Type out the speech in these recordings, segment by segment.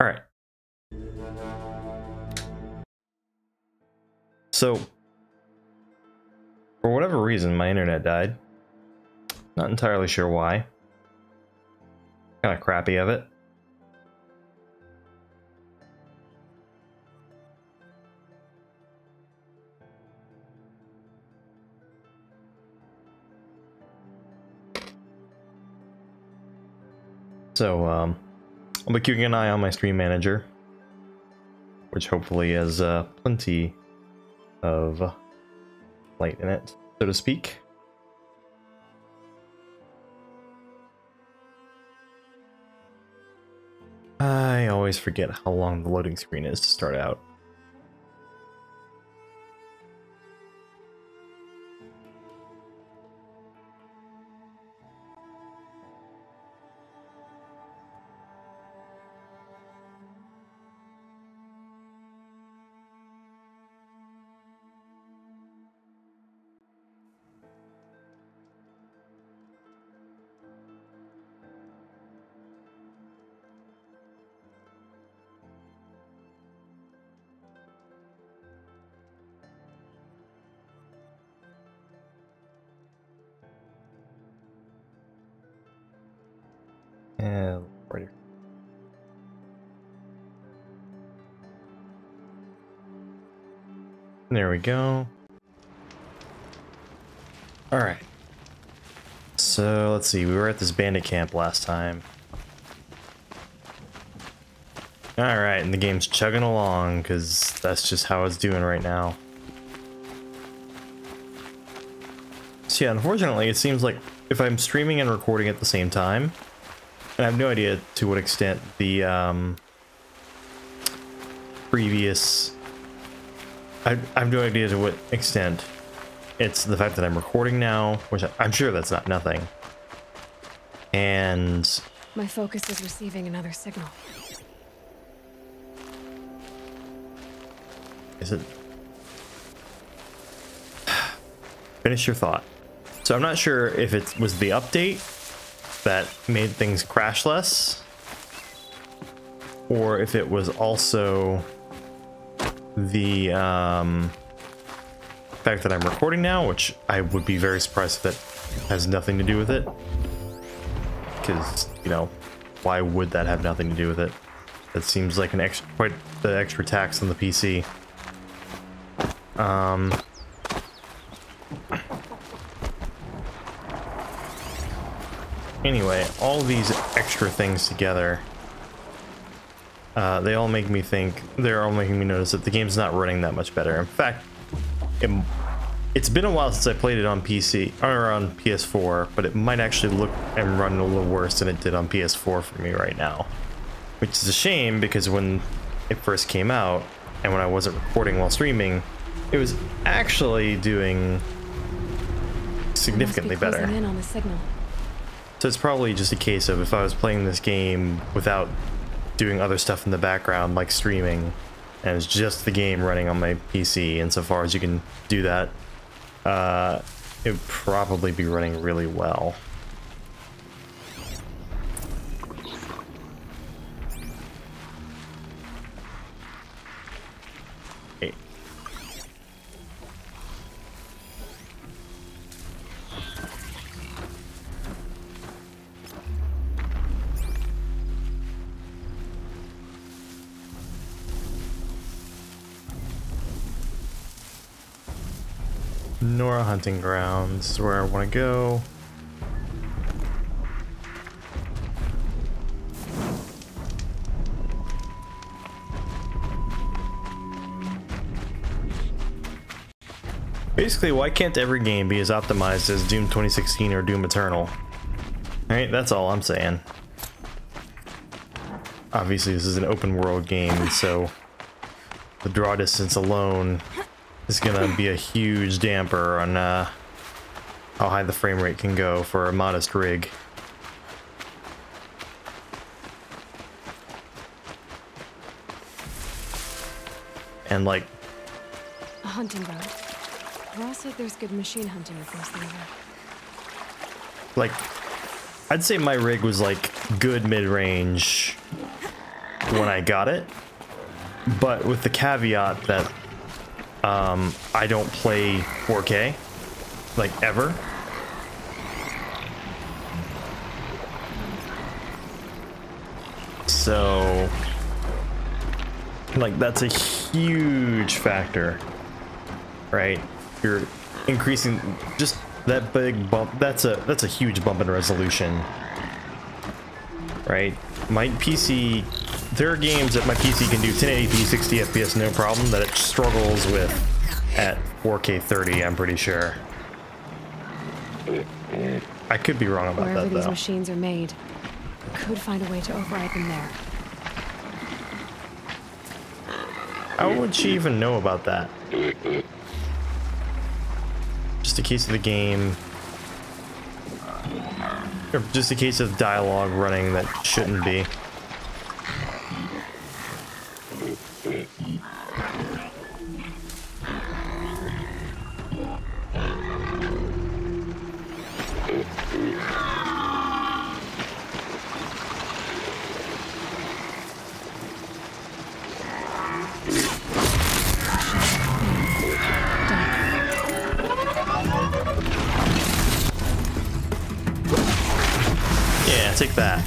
All right. So, for whatever reason, my internet died. Not entirely sure why. Kind of crappy of it. So, um, I'll be keeping an eye on my stream manager, which hopefully has uh, plenty of light in it, so to speak. I always forget how long the loading screen is to start out. We go. All right. So let's see. We were at this bandit camp last time. All right, and the game's chugging along because that's just how it's doing right now. So yeah, unfortunately, it seems like if I'm streaming and recording at the same time, and I have no idea to what extent the um, previous... I, I have no idea to what extent it's the fact that I'm recording now, which I'm sure that's not nothing. And My focus is receiving another signal. Is it? Finish your thought. So I'm not sure if it was the update that made things crash less, or if it was also the um, fact that I'm recording now, which I would be very surprised if that has nothing to do with it. Because, you know, why would that have nothing to do with it? That seems like an extra, quite the extra tax on the PC. Um, anyway, all these extra things together, uh, they all make me think, they're all making me notice that the game's not running that much better. In fact, it, it's been a while since I played it on PC, or on PS4, but it might actually look and run a little worse than it did on PS4 for me right now. Which is a shame, because when it first came out, and when I wasn't recording while streaming, it was actually doing significantly be better. In on the signal. So it's probably just a case of if I was playing this game without doing other stuff in the background, like streaming, and it's just the game running on my PC, insofar as you can do that, uh, it would probably be running really well. Nora Hunting Grounds is where I want to go. Basically, why can't every game be as optimized as Doom 2016 or Doom Eternal? Alright, that's all I'm saying. Obviously, this is an open world game, so the draw distance alone is gonna be a huge damper on uh, how high the frame rate can go for a modest rig. And like, A hunting ground. Ross said there's good machine hunting across the river. like, I'd say my rig was like good mid-range when I got it, but with the caveat that um, I don't play 4K, like ever. So, like, that's a huge factor, right? You're increasing just that big bump. That's a that's a huge bump in resolution, right? My PC, there are games that my PC can do 1080p 60 FPS no problem that it struggles with at 4K 30. I'm pretty sure. I could be wrong about Wherever that these machines are made, could find a way to override them there. How would she even know about that? Just a case of the game. Or just a case of dialogue running that shouldn't be. Take that.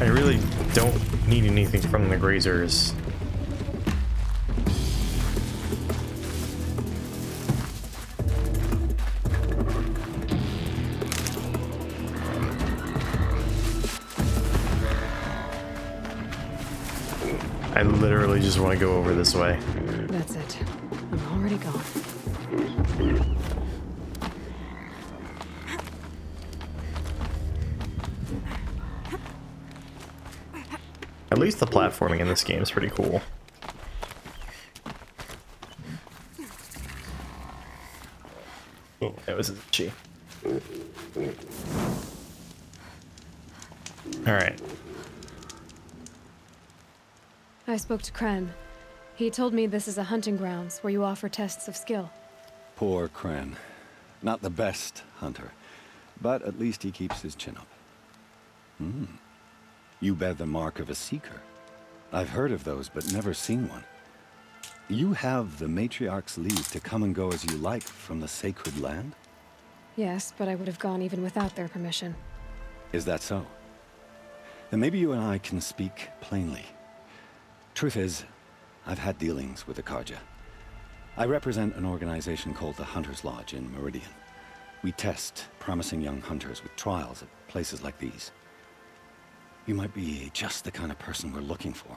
I really don't need anything from the grazers. I literally just want to go over this way. That's it. I'm already gone. At least the platforming in this game is pretty cool. Oh, that was itchy. Alright. I spoke to Kren. He told me this is a hunting grounds where you offer tests of skill. Poor Kren. Not the best hunter, but at least he keeps his chin up. Hmm. You bear the mark of a seeker. I've heard of those, but never seen one. You have the matriarch's leave to come and go as you like from the sacred land? Yes, but I would have gone even without their permission. Is that so? Then maybe you and I can speak plainly. Truth is, I've had dealings with the Carja. I represent an organization called the Hunter's Lodge in Meridian. We test promising young hunters with trials at places like these. You might be just the kind of person we're looking for.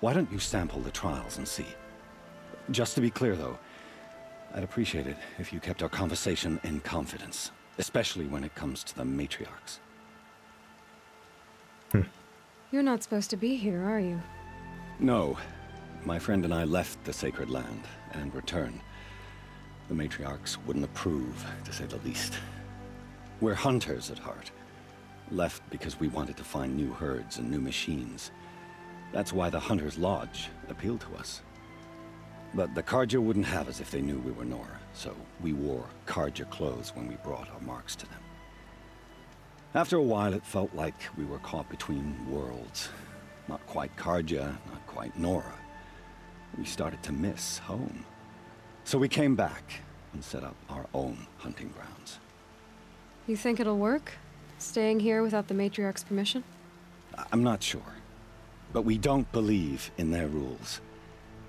Why don't you sample the trials and see? Just to be clear, though, I'd appreciate it if you kept our conversation in confidence, especially when it comes to the matriarchs. Hmm. You're not supposed to be here, are you? No. My friend and I left the sacred land and returned. The matriarchs wouldn't approve, to say the least. We're hunters at heart. Left because we wanted to find new herds and new machines. That's why the Hunter's Lodge appealed to us. But the Carja wouldn't have us if they knew we were Nora, so we wore Carja clothes when we brought our marks to them. After a while, it felt like we were caught between worlds. Not quite Carja, not quite Nora. We started to miss home. So we came back and set up our own hunting grounds. You think it'll work? Staying here without the matriarch's permission? I'm not sure. But we don't believe in their rules.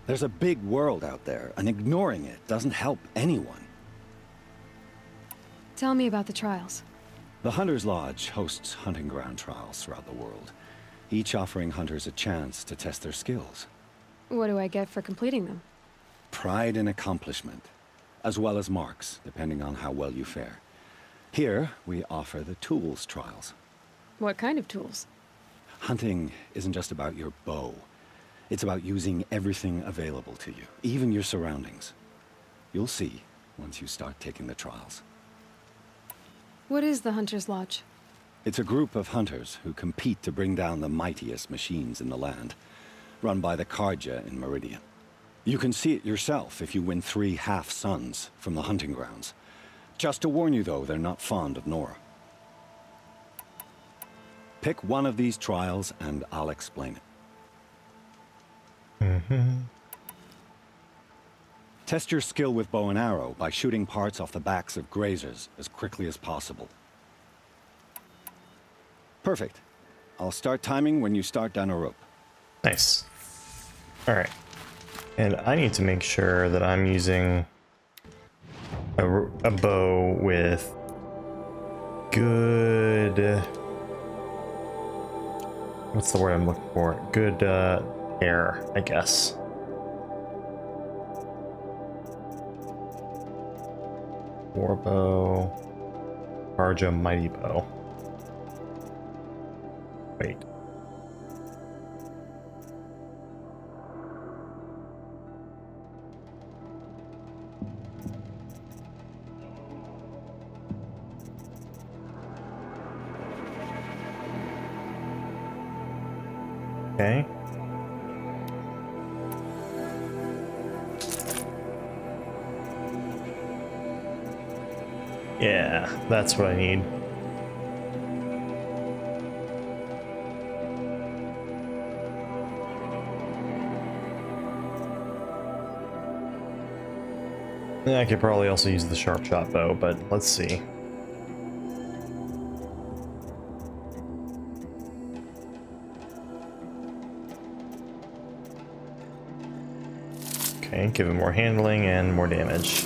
There's a big world out there, and ignoring it doesn't help anyone. Tell me about the trials. The Hunter's Lodge hosts hunting ground trials throughout the world, each offering hunters a chance to test their skills. What do I get for completing them? Pride and accomplishment, as well as marks, depending on how well you fare. Here, we offer the tools trials. What kind of tools? Hunting isn't just about your bow. It's about using everything available to you, even your surroundings. You'll see once you start taking the trials. What is the Hunter's Lodge? It's a group of hunters who compete to bring down the mightiest machines in the land, run by the Carja in Meridian. You can see it yourself if you win three half-suns from the hunting grounds. Just to warn you, though, they're not fond of Nora. Pick one of these trials and I'll explain it. Mm-hmm. Test your skill with bow and arrow by shooting parts off the backs of grazers as quickly as possible. Perfect. I'll start timing when you start down a rope. Nice. All right. And I need to make sure that I'm using a, a bow with good. What's the word I'm looking for? Good uh, air, I guess. War bow. Arja mighty bow. Wait. Okay. Yeah, that's what I need. I could probably also use the sharp shot bow, but let's see. Give it more handling and more damage.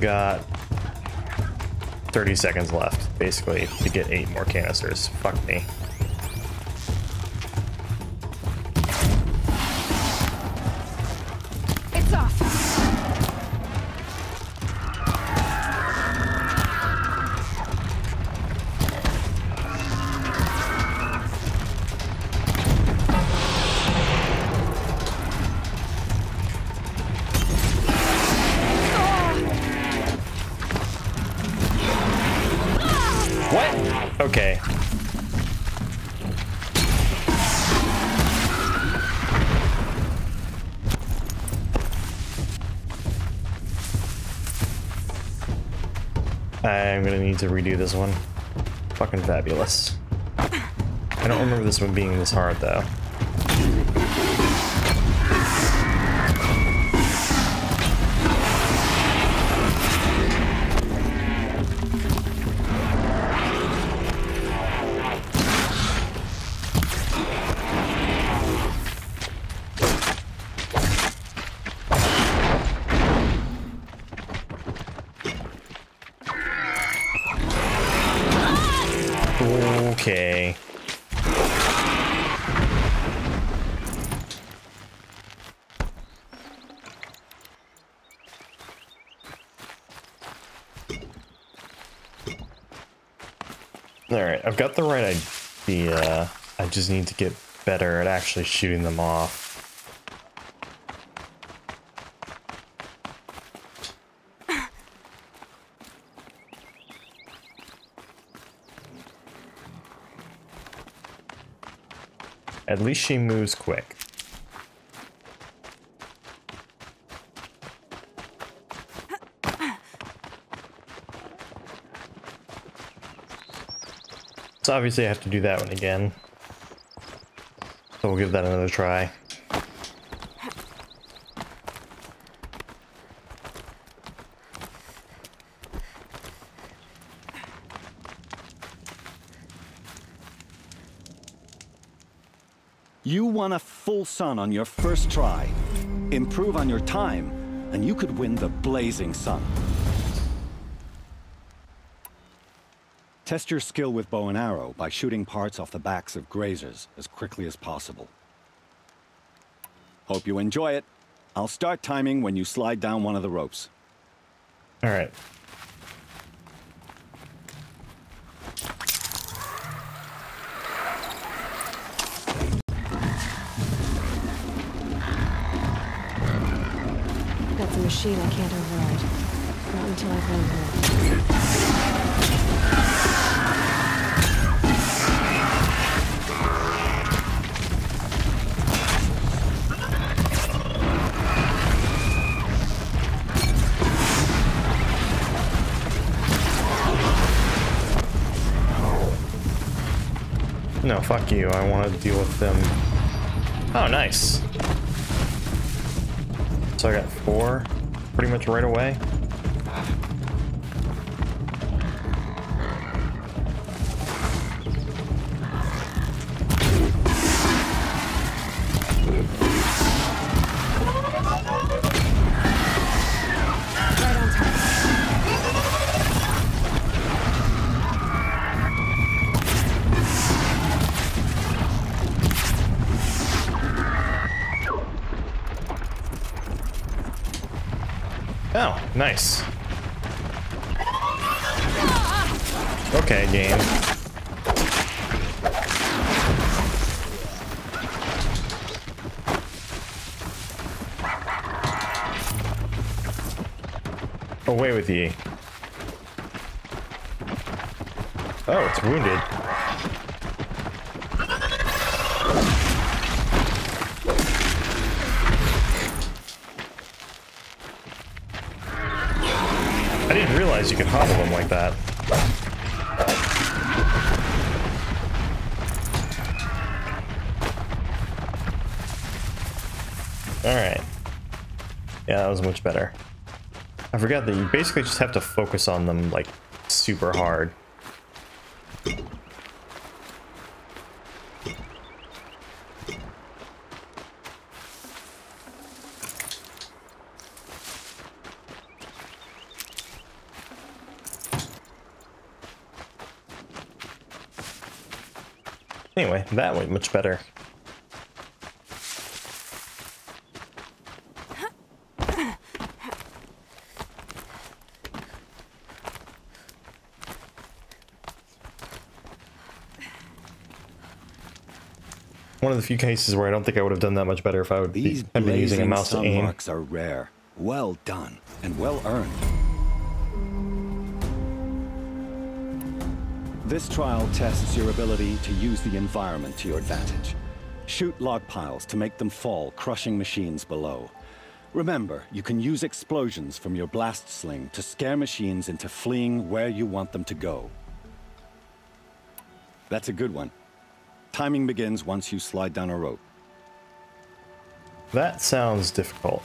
Got 30 seconds left, basically, to get eight more canisters. Fuck me. I'm gonna need to redo this one. Fucking fabulous. I don't remember this one being this hard though. Just need to get better at actually shooting them off. At least she moves quick. So obviously I have to do that one again. So we'll give that another try. You won a full sun on your first try. Improve on your time, and you could win the Blazing Sun. Test your skill with bow and arrow by shooting parts off the backs of grazers as quickly as possible. Hope you enjoy it. I'll start timing when you slide down one of the ropes. All right. That's a machine I can't override. Not until I've learned more. Fuck you. I want to deal with them. Oh, nice. So I got four pretty much right away. Away with ye. Oh, it's wounded. I didn't realize you could hobble them like that. Alright. Yeah, that was much better. I forgot that you basically just have to focus on them, like, super hard. Anyway, that went much better. One of the few cases where I don't think I would have done that much better if I would be, These had been using a mouse to aim. marks are rare. Well done, and well earned. This trial tests your ability to use the environment to your advantage. Shoot log piles to make them fall, crushing machines below. Remember, you can use explosions from your blast sling to scare machines into fleeing where you want them to go. That's a good one. Timing begins once you slide down a rope. That sounds difficult.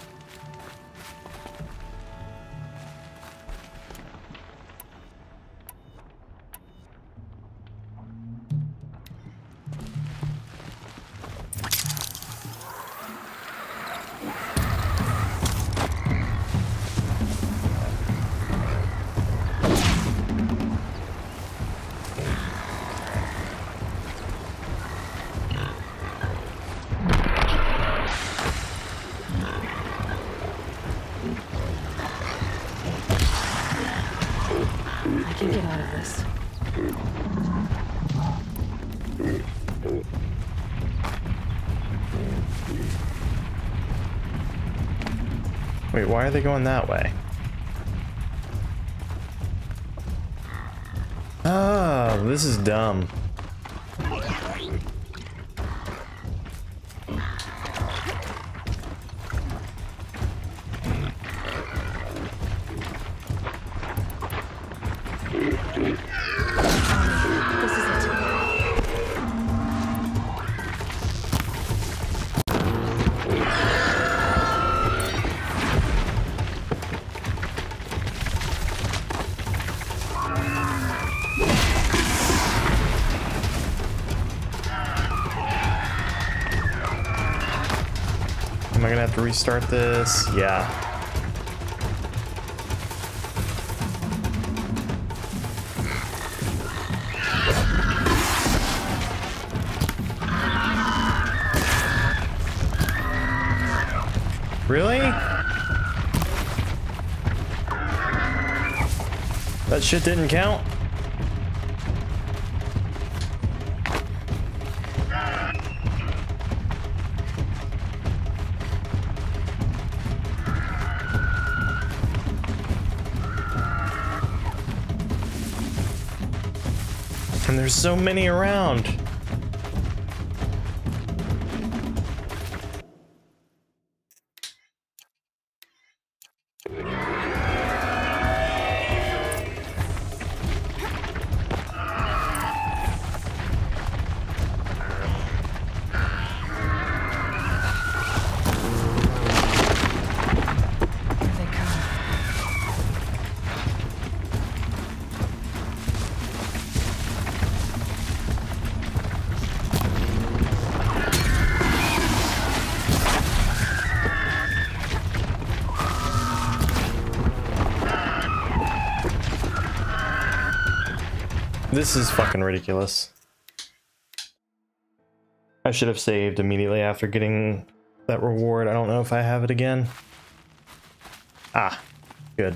Why are they going that way? Ah, this is dumb. Restart this? Yeah. Really? That shit didn't count? So many around. This is fucking ridiculous. I should have saved immediately after getting that reward. I don't know if I have it again. Ah, good.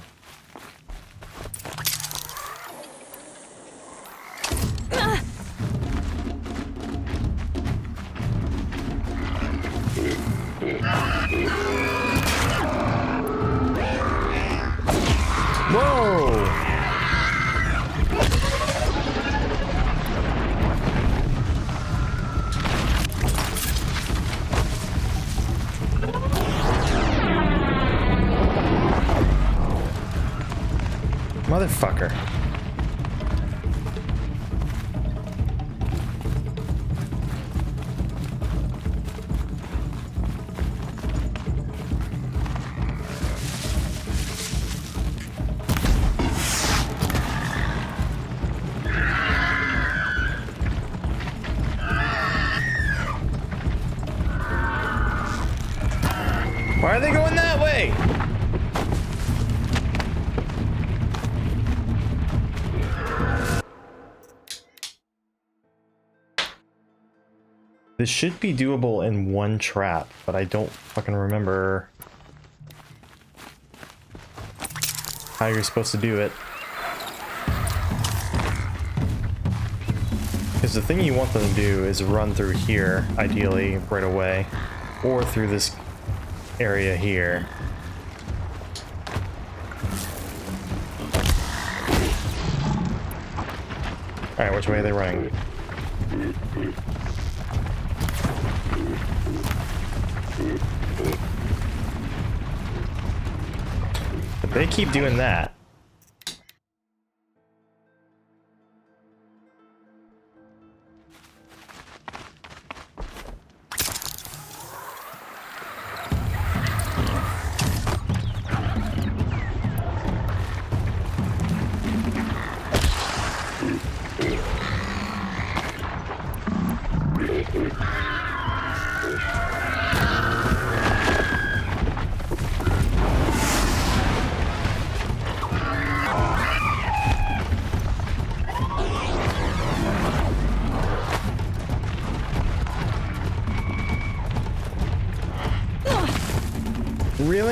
This should be doable in one trap, but I don't fucking remember how you're supposed to do it. Because the thing you want them to do is run through here, ideally, right away, or through this area here. Alright, which way are they running? They keep doing that.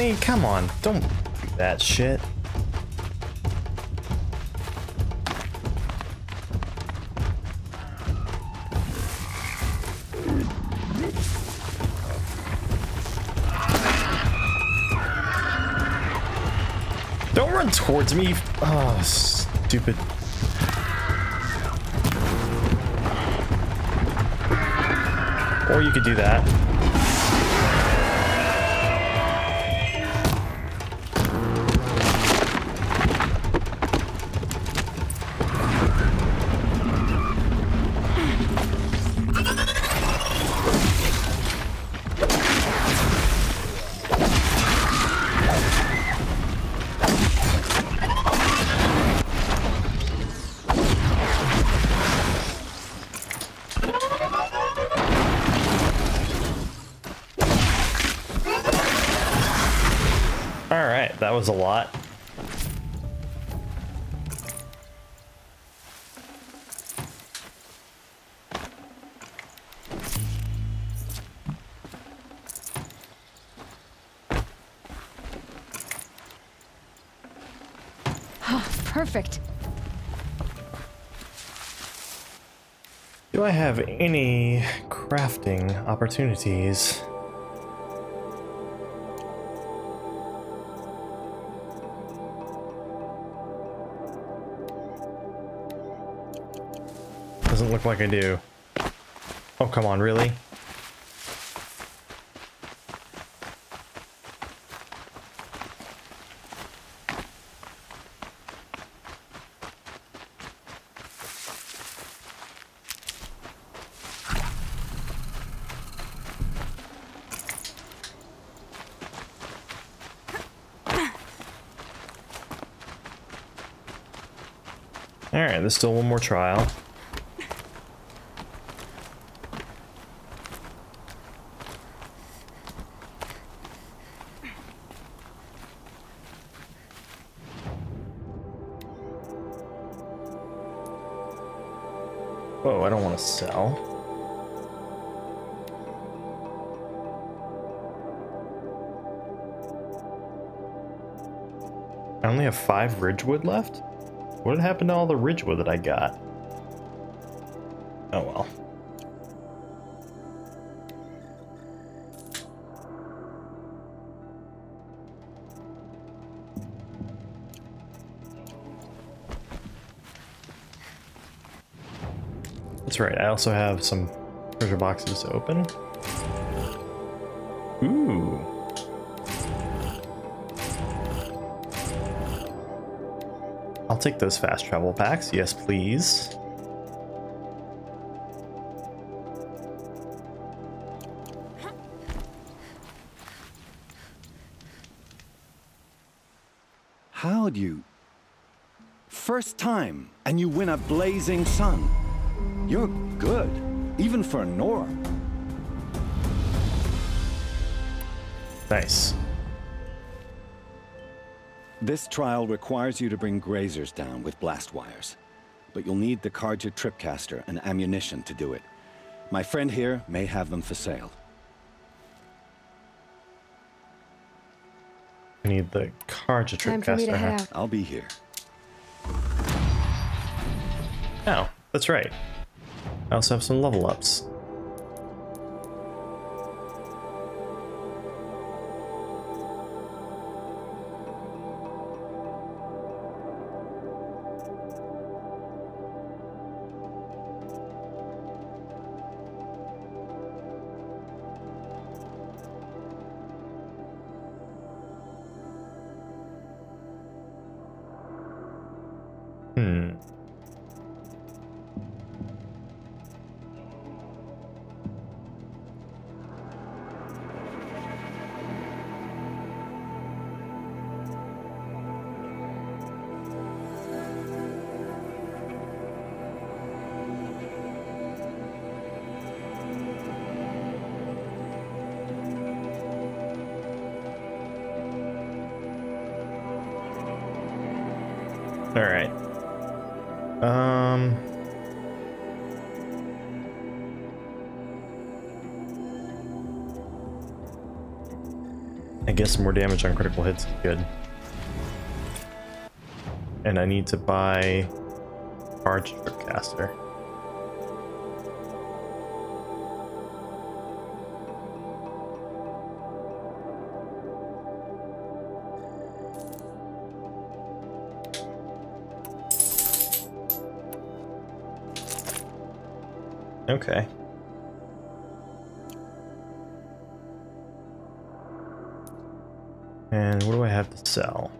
Really? Come on, don't do that shit. Don't run towards me. Oh, stupid. Or you could do that. Was a lot. Ah, perfect. Do I have any crafting opportunities? Like I do. Oh, come on, really? Alright, there's still one more trial. Sell. I only have five Ridgewood left? What happened to all the Ridgewood that I got? That's right, I also have some treasure boxes to open. Ooh. I'll take those fast travel packs. Yes, please. How'd you... First time, and you win a blazing sun. You're good, even for Nora. Nice. This trial requires you to bring grazers down with blast wires. But you'll need the Carja Tripcaster and ammunition to do it. My friend here may have them for sale. I need the Carja Time for me to Tripcaster. huh? I'll be here. Oh, that's right. I also have some level ups. Guess more damage on critical hits good. And I need to buy Arch Caster. Okay. And what do I have to sell?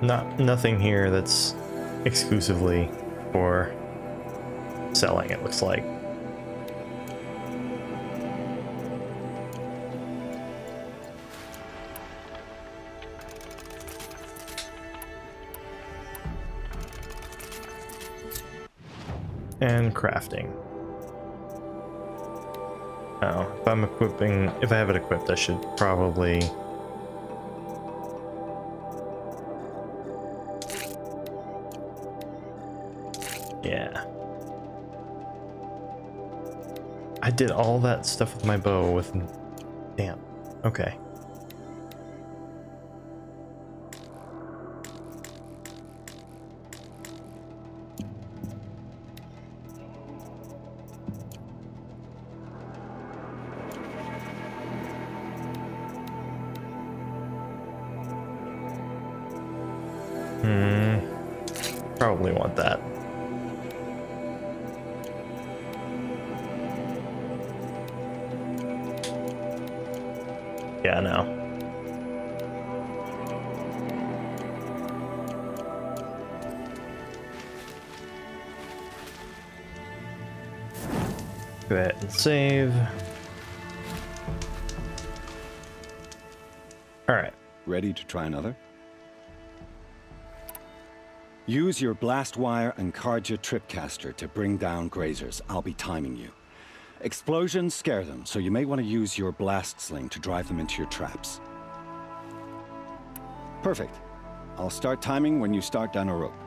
Not nothing here that's exclusively for selling, it looks like. Crafting. Oh, if I'm equipping, if I have it equipped, I should probably Yeah. I did all that stuff with my bow with... Damn. Okay. Ready to try another? Use your blast wire and Carja tripcaster to bring down grazers. I'll be timing you. Explosions scare them, so you may want to use your blast sling to drive them into your traps. Perfect. I'll start timing when you start down a rope.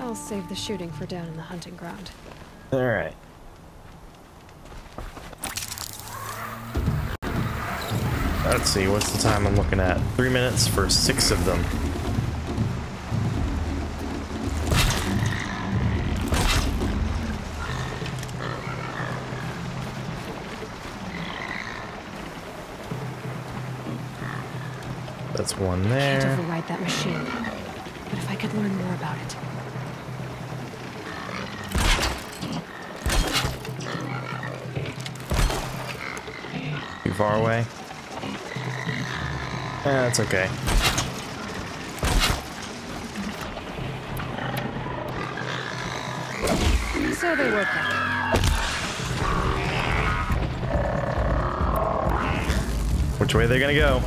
I'll save the shooting for down in the hunting ground. All right. Let's see, what's the time I'm looking at? Three minutes for six of them. That's one there. Can't override that machine. But if I could learn more about it. Too far away. Yeah, that's okay. So they work out. Which way are they gonna go?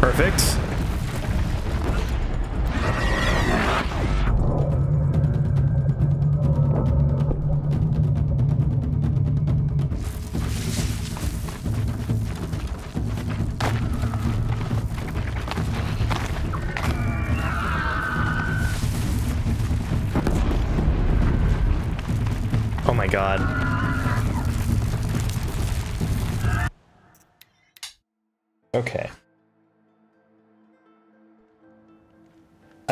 Perfect.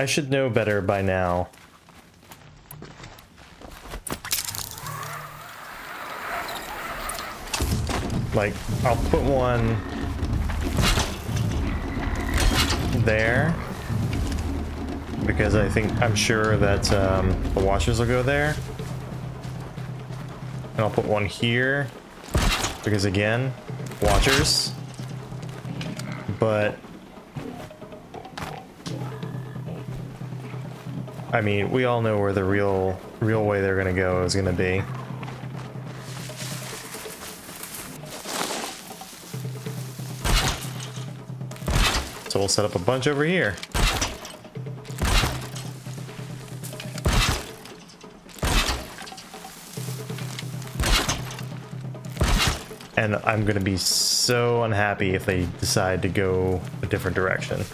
I should know better by now. Like, I'll put one there because I think I'm sure that um, the watchers will go there. And I'll put one here because again, watchers. But I mean, we all know where the real real way they're gonna go is gonna be. So we'll set up a bunch over here. And I'm gonna be so unhappy if they decide to go a different direction.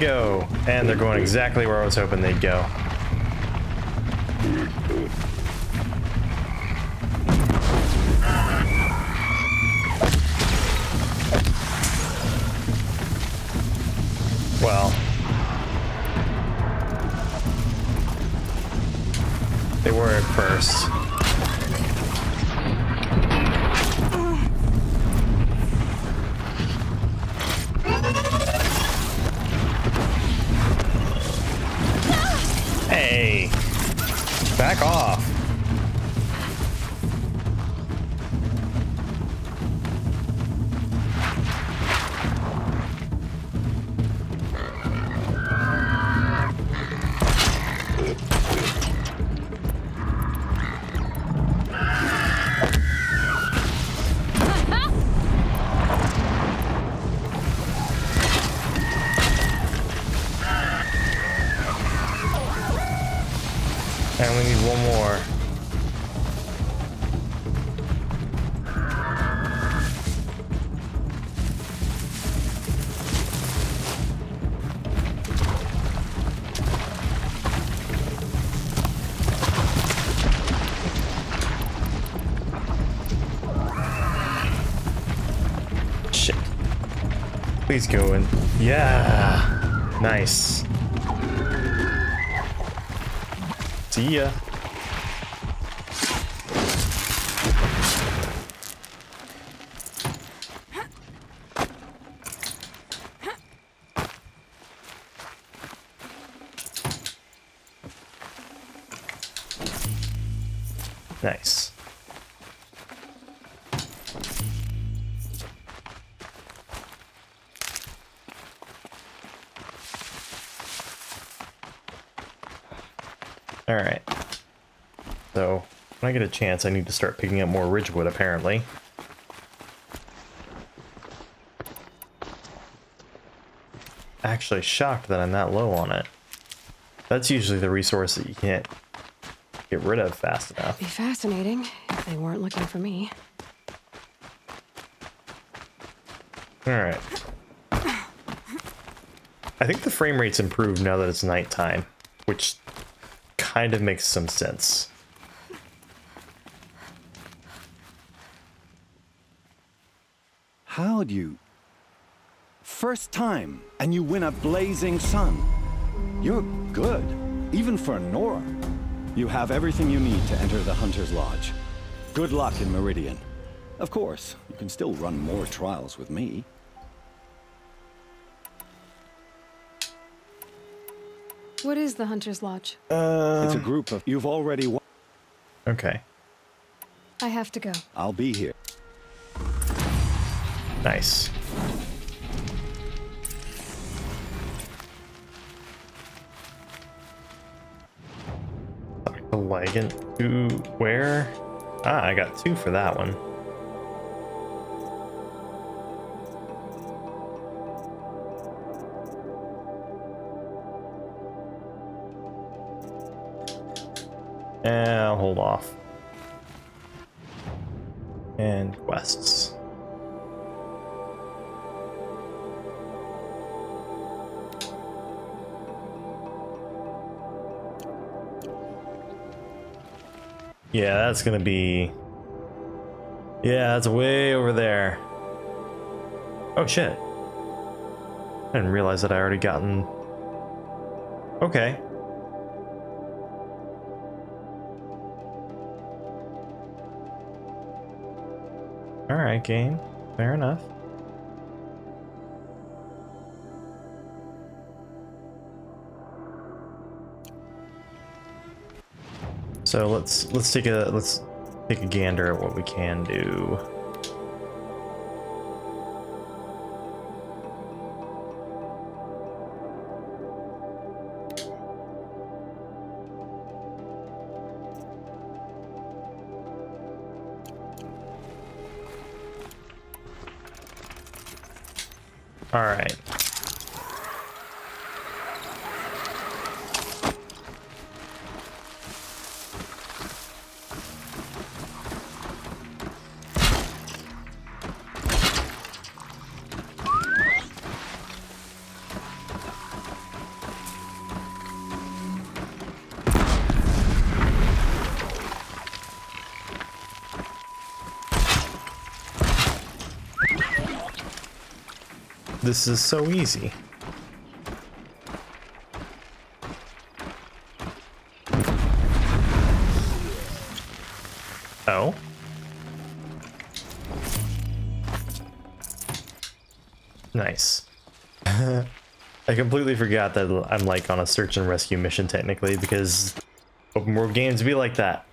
Go, and they're going exactly where I was hoping they'd go. Please go in. Yeah. Nice. See ya. Chance, I need to start picking up more Ridgewood, apparently. Actually shocked that I'm that low on it. That's usually the resource that you can't get rid of fast enough. Be fascinating if they weren't looking for me. Alright. I think the frame rate's improved now that it's nighttime, which kind of makes some sense. How'd you... First time, and you win a blazing sun. You're good, even for Nora. You have everything you need to enter the Hunter's Lodge. Good luck in Meridian. Of course, you can still run more trials with me. What is the Hunter's Lodge? Um, it's a group of... You've already won. Okay, I have to go. I'll be here. Nice. Dr. Lagan, to where? Ah, I got two for that one. Eh, I'll hold off. And quests. Yeah, that's gonna be... Yeah, that's way over there. Oh shit. I didn't realize that I already gotten... Okay. Alright, game. Fair enough. So let's let's take a let's take a gander at what we can do. This is so easy. Oh? Nice. I completely forgot that I'm like on a search and rescue mission technically because open world games be like that.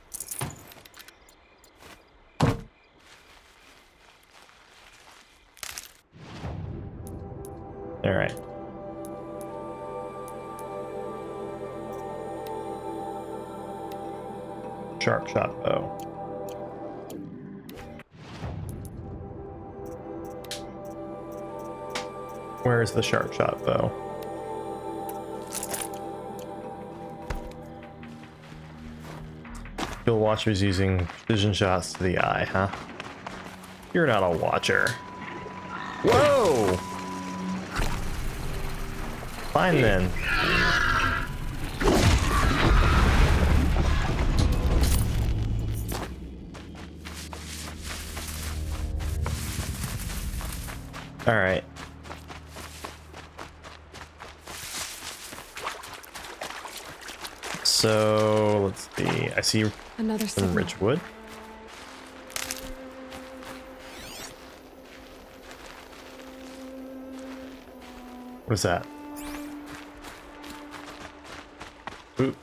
Shot bow. Where is the sharp shot bow? Kill watchers using precision shots to the eye, huh? You're not a watcher. Whoa! Fine then. All right. So let's see. I see Another some wood. What's that? Ooh,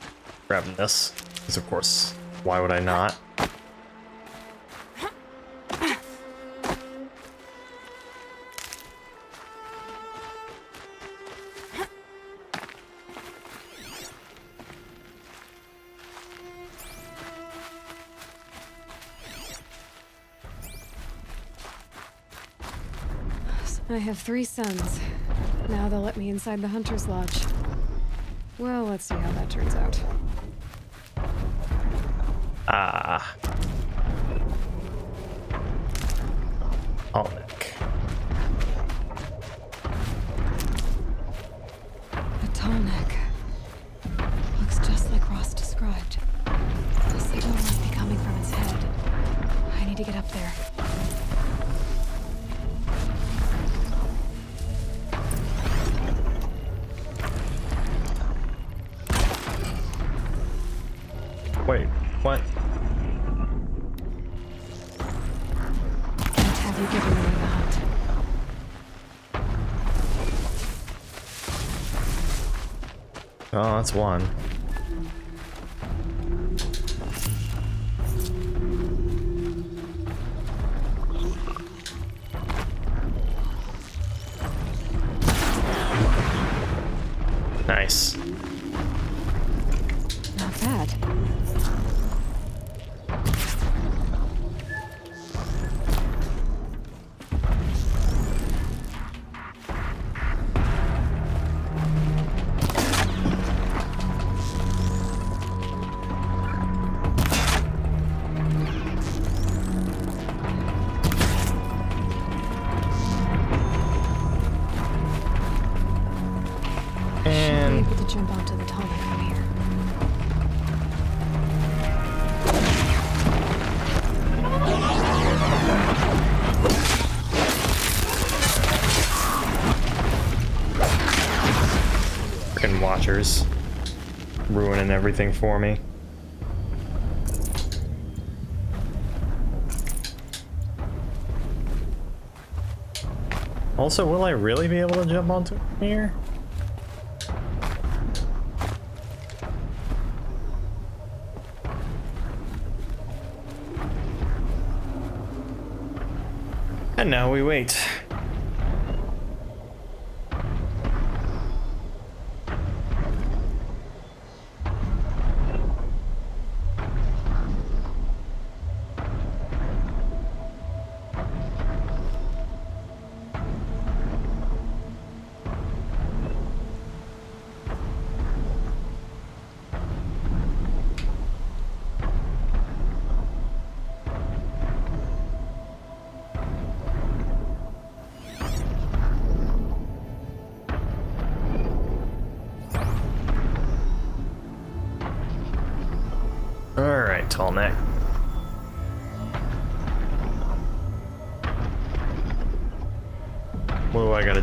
grabbing this. Because of course, why would I not? Have three suns. Now they'll let me inside the Hunter's Lodge. Well, let's see how that turns out. Ah. Almec. A tall neck. Looks just like Rost described. The signal must be coming from its head. I need to get up there. That's one. Everything for me. Also, will I really be able to jump onto here? And now we wait.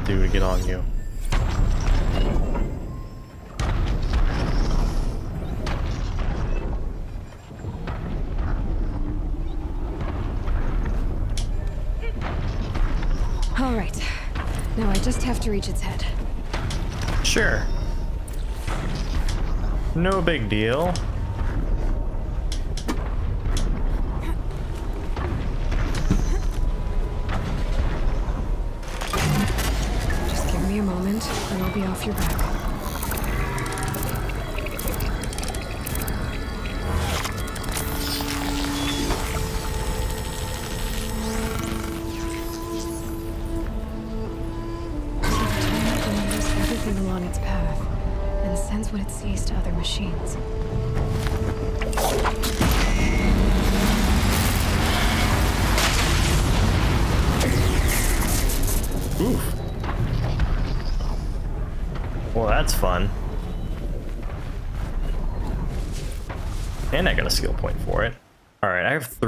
What do I gotta do to get on you? All right. Now I just have to reach its head. Sure. No big deal.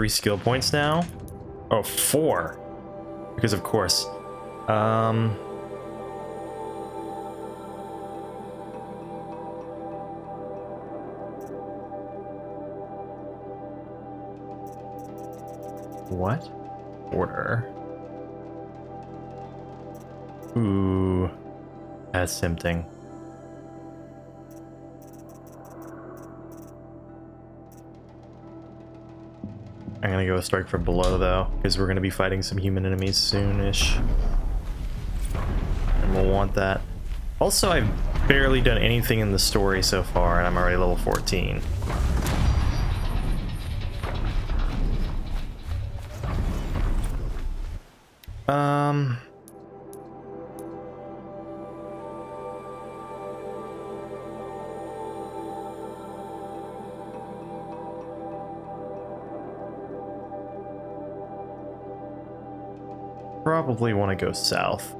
Three skill points now. Oh, four. Because of course. Um... What? Order. Ooh. That's tempting. Go strike from below though, because we're gonna be fighting some human enemies soonish. And we'll want that. Also, I've barely done anything in the story so far, and I'm already level 14. Probably want to go south.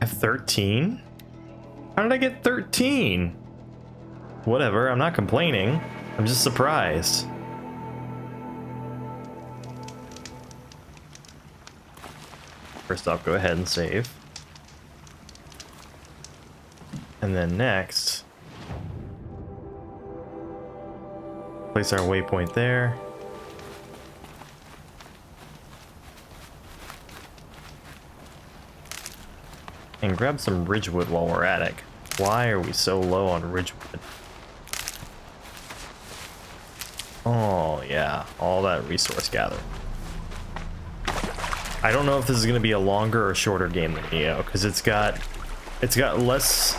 have 13? How did I get 13? Whatever, I'm not complaining. I'm just surprised. First off, go ahead and save. And then next, place our waypoint there. And grab some Ridgewood while we're at it. Why are we so low on Ridgewood? Oh, yeah. All that resource gathering. I don't know if this is going to be a longer or shorter game than Nioh, because it's got... It's got less...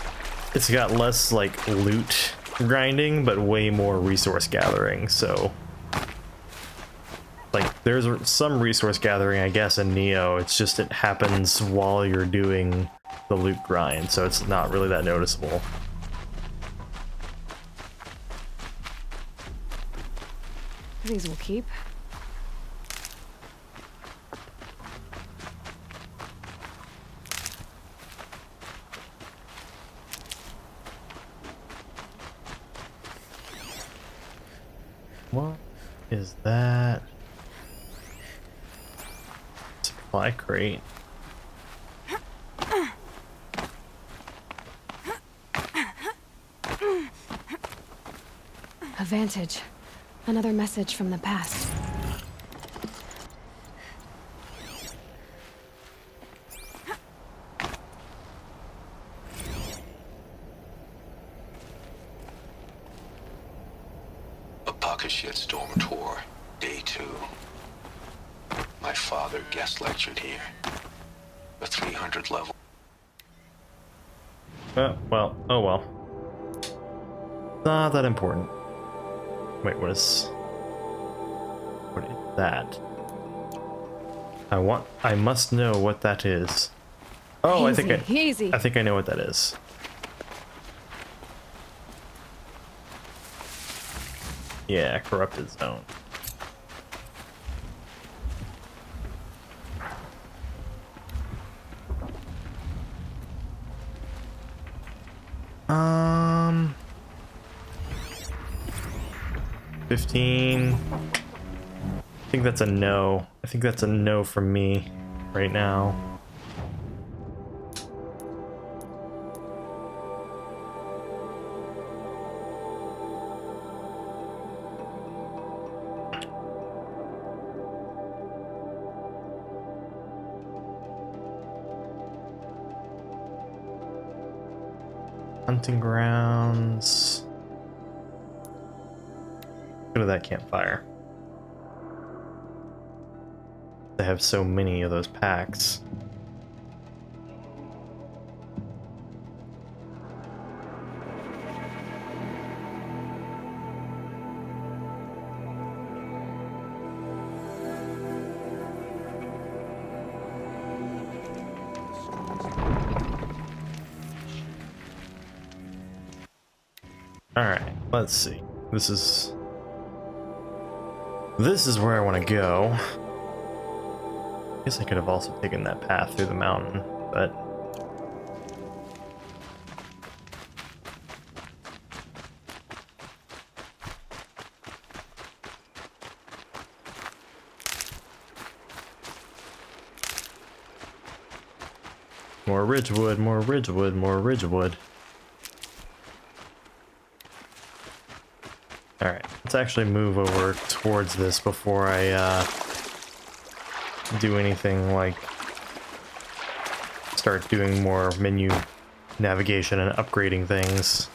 It's got less, like, loot grinding, but way more resource gathering, so... Like, there's some resource gathering, I guess, in Nioh. It's just it happens while you're doing the loot grind, so it's not really that noticeable. These will keep. What is that? Crate. A vantage. Another message from the past. Not that important. Wait, what is... What is that? I want... I must know what that is. Oh, I think I... Easy. I think I know what that is. Yeah, corrupted zone. 15. I think that's a no. I think that's a no from me right now. Hunting grounds. campfire. They have so many of those packs. Alright, let's see. This is this is where I want to go. I guess I could have also taken that path through the mountain, but... More Ridgewood, more Ridgewood, more Ridgewood. Alright, let's actually move over towards this before I uh, do anything like start doing more menu navigation and upgrading things.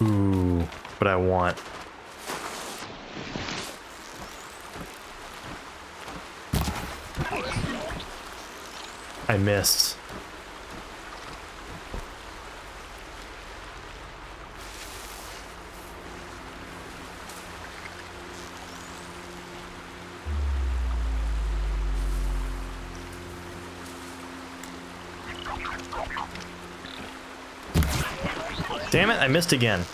Ooh, what I want. Damn it, I missed again.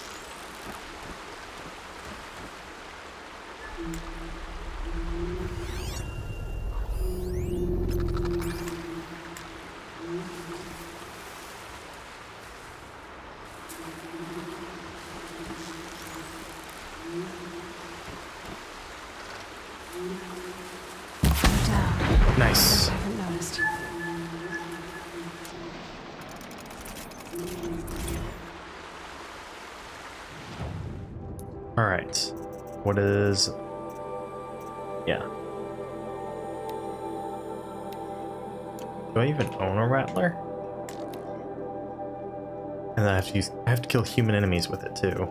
Kill human enemies with it, too.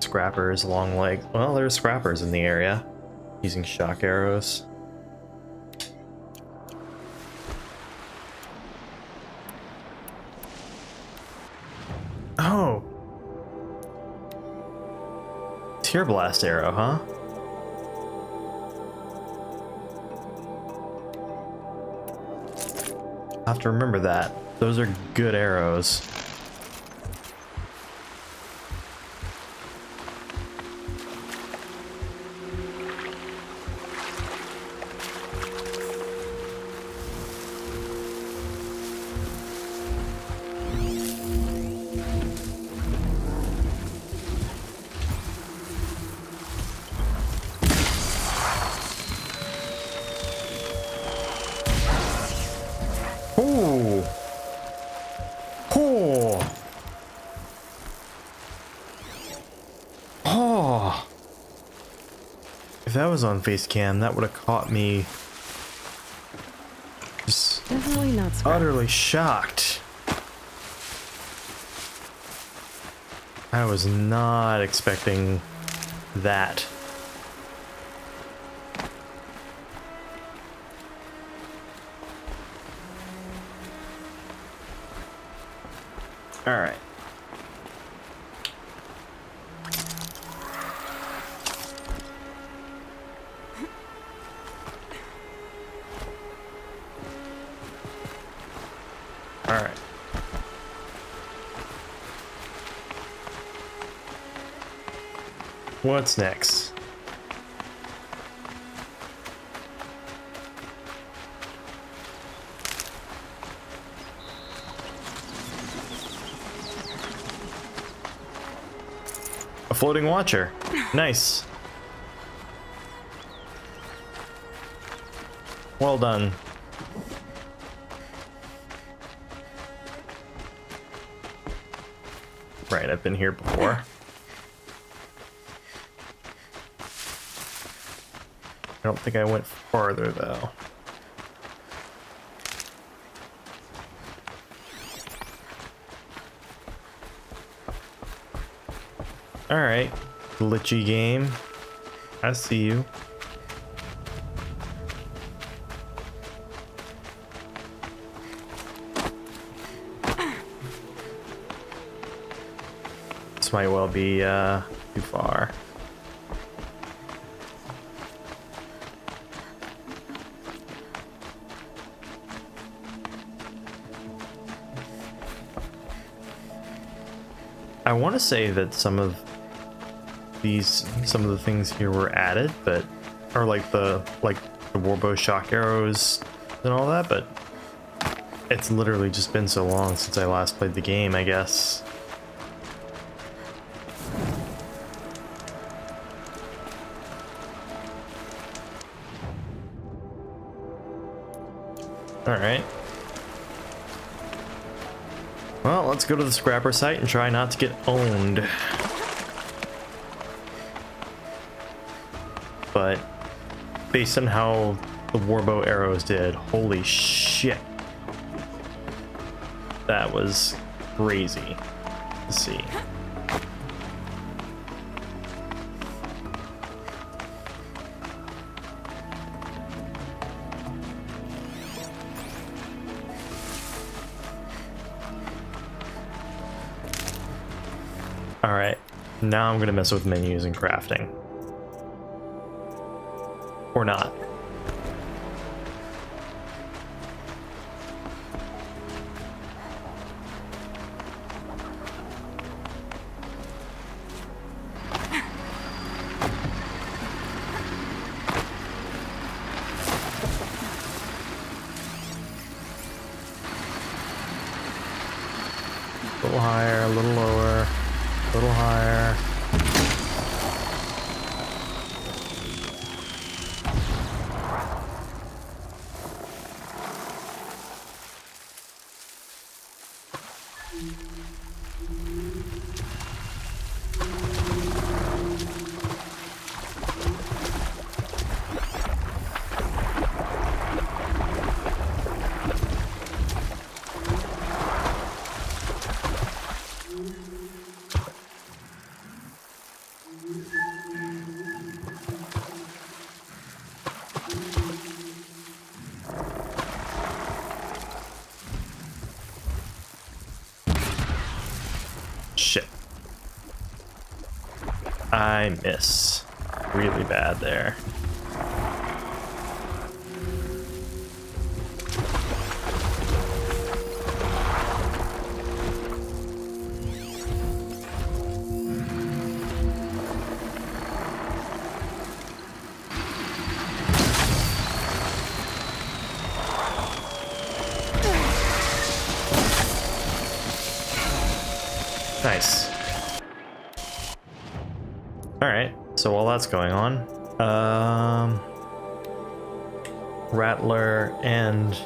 Scrappers, long legs. Well, there's scrappers in the area. Using shock arrows. Oh. Tear blast arrow, huh? I have to remember that. Those are good arrows. That was on face cam, that would have caught me just Definitely not scrap. utterly shocked. I was not expecting that. All right. What's next? A floating watcher. Nice. Well done. Right, I've been here before. Don't think I went farther though. Alright, glitchy game. I see you. This might well be uh, too far. I want to say that some of these, some of the things here were added, but, are like the, like the warbow shock arrows and all that, but it's literally just been so long since I last played the game, I guess. Go to the scrapper site and try not to get owned. But based on how the warbow arrows did, holy shit. That was crazy to see. Now I'm gonna mess with menus and crafting. Or not. A little higher, a little lower, a little higher. I. Really bad there. That's going on, um, Rattler and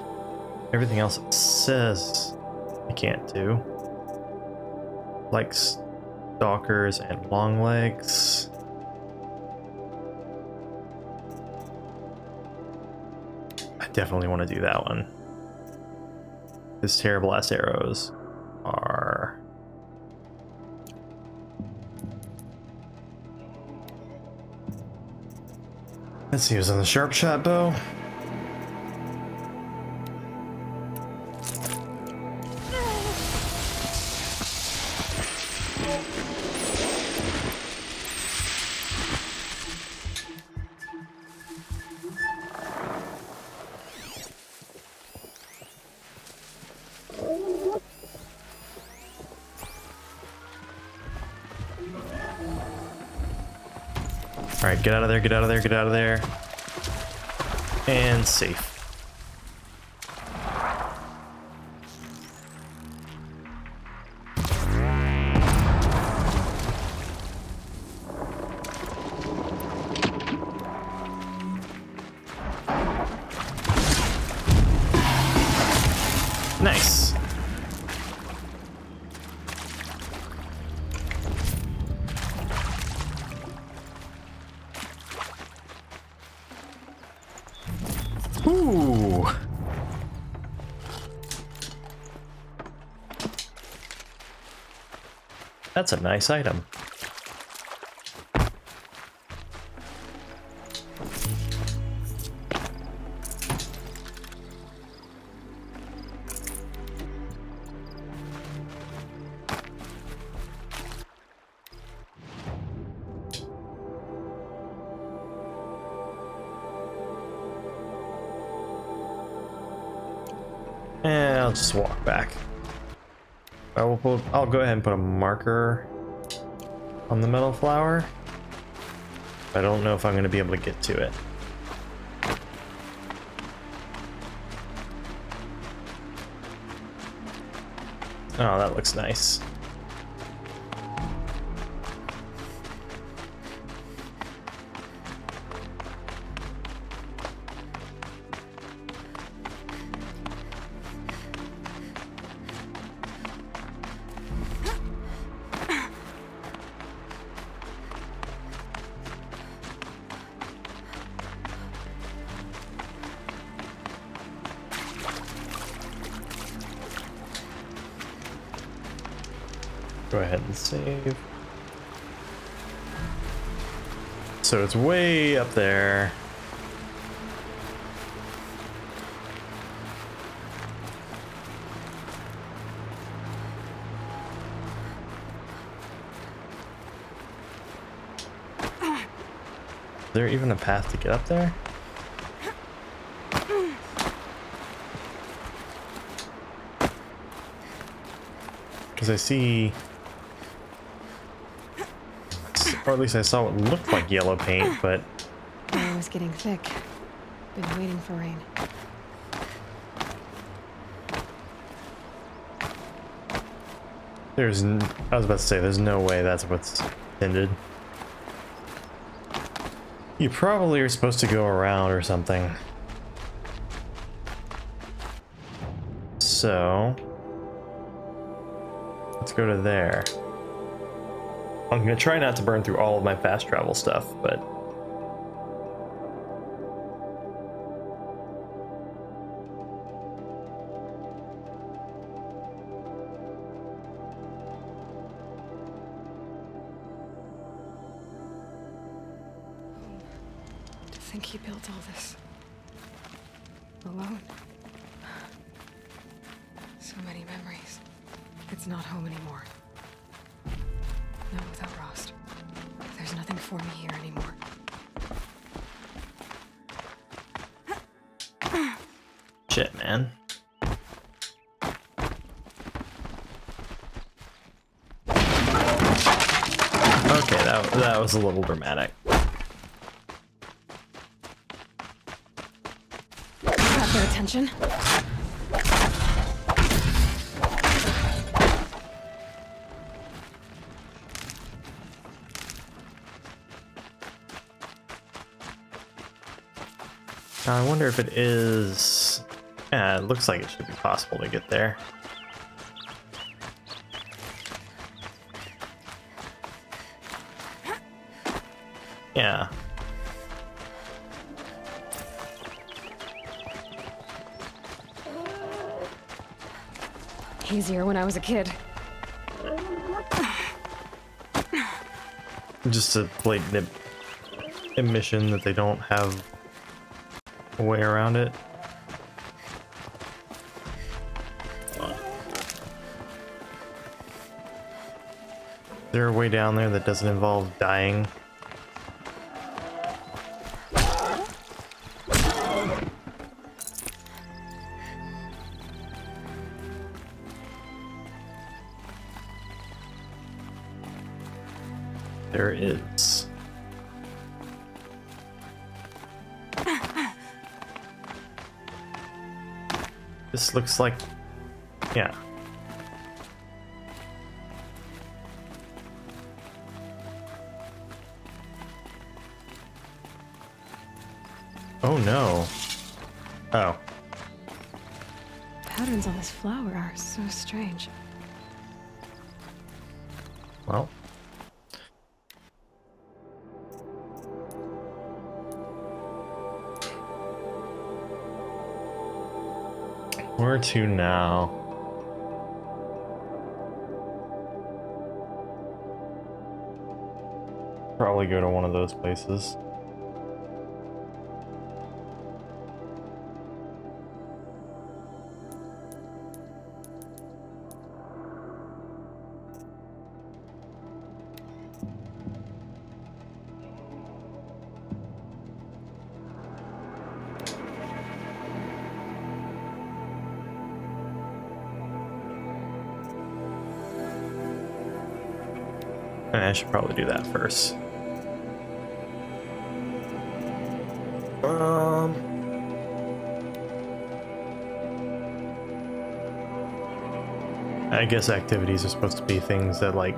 everything else it says I can't do. Like Stalkers and Long Legs. I definitely want to do that one. His terrible ass arrows Let's see who's on the sharp shot bow. Get out of there, get out of there, get out of there. And safe. That's a nice item. And I'll just walk back. I will I'll go ahead and put a marker on the metal flower. I don't know if I'm going to be able to get to it. Oh, that looks nice. So it's way up there. Is there even a path to get up there? Because I see or at least I saw what looked like yellow paint, but... Rain was getting thick. Been waiting for rain. There's... N I was about to say, there's no way that's what's intended. You probably are supposed to go around or something. So... Let's go to there. I'm gonna try not to burn through all of my fast travel stuff, but dramatic. Got their attention. Now, I wonder if it is... Yeah, it looks like it should be possible to get there. Yeah. Easier when I was a kid. Just a blatant admission that they don't have a way around it. Is there a way down there that doesn't involve dying? Looks like, yeah. Oh no. Oh, Patterns on this flower are so strange. To now? Probably go to one of those places. I should probably do that first. Um. I guess activities are supposed to be things that, like,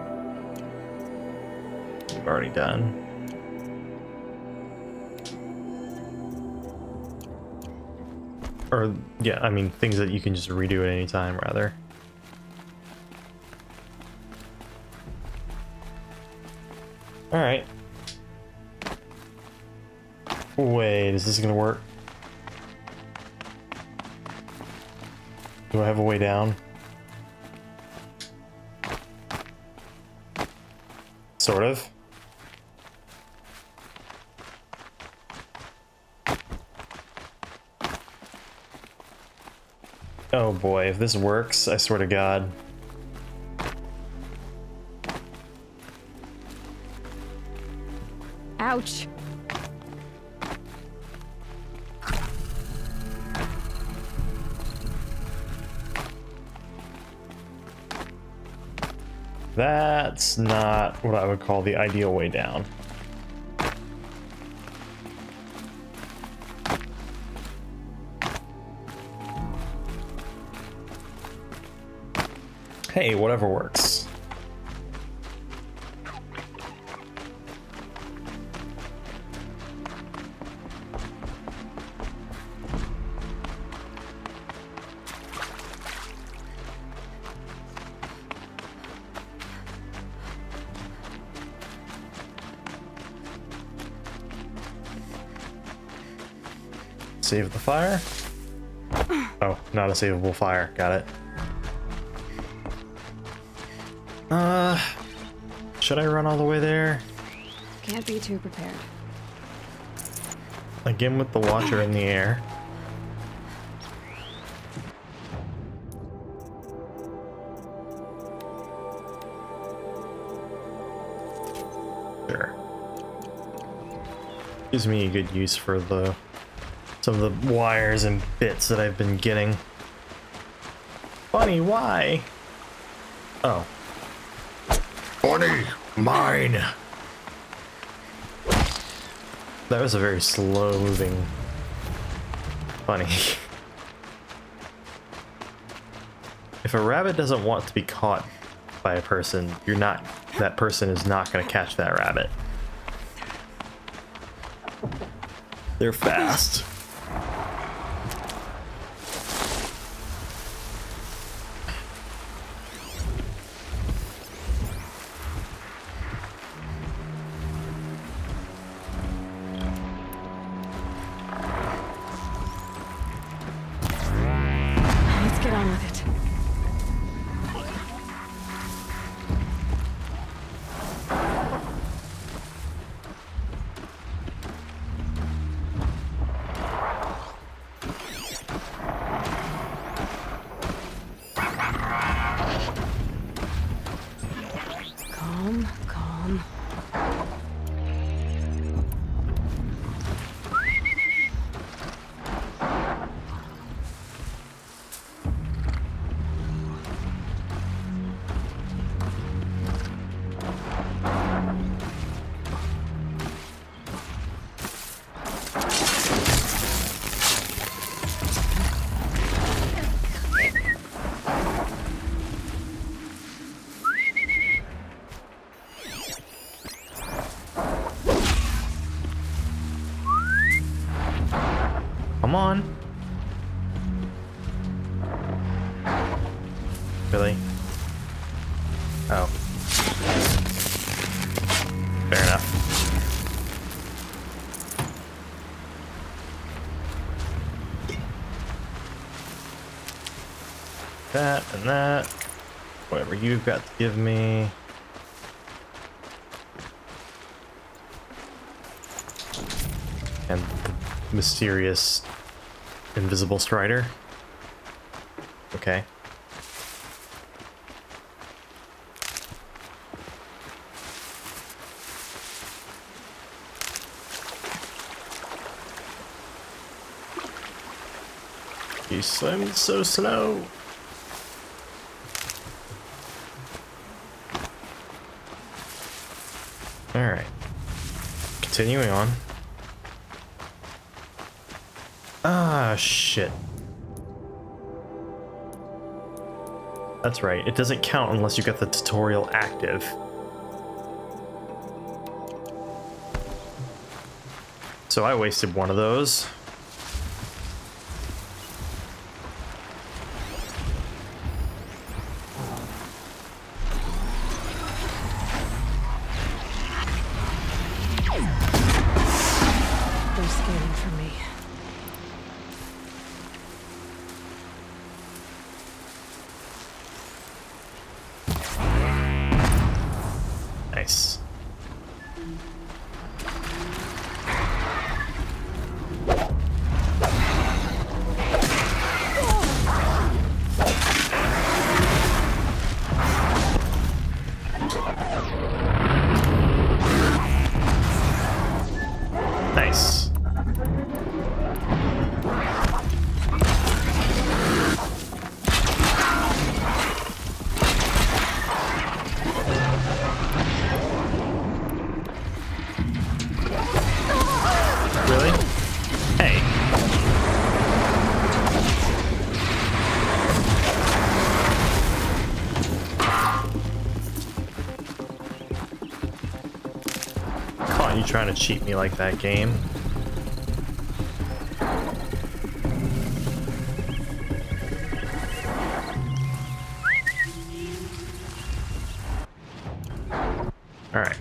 we've already done. Or, yeah, I mean, things that you can just redo at any time, rather. Is gonna work? Do I have a way down? Sort of. Oh boy, if this works, I swear to God. Ouch. That's not what I would call the ideal way down. Hey, whatever works. Save the fire. Oh, not a savable fire. Got it. Uh, should I run all the way there? Can't be too prepared. Again with the watcher in the air. Sure. Gives me a good use for the some of the wires and bits that I've been getting. Funny, why? Oh. Bonnie, mine. That was a very slow moving bunny. if a rabbit doesn't want to be caught by a person, you're not that person is not going to catch that rabbit. They're fast. That and that. Whatever you've got to give me. And mysterious invisible strider. Okay. You swim so slow. Alright. Continuing on. Ah, shit. That's right, it doesn't count unless you get the tutorial active. So I wasted one of those. To cheat me like that game. Alright.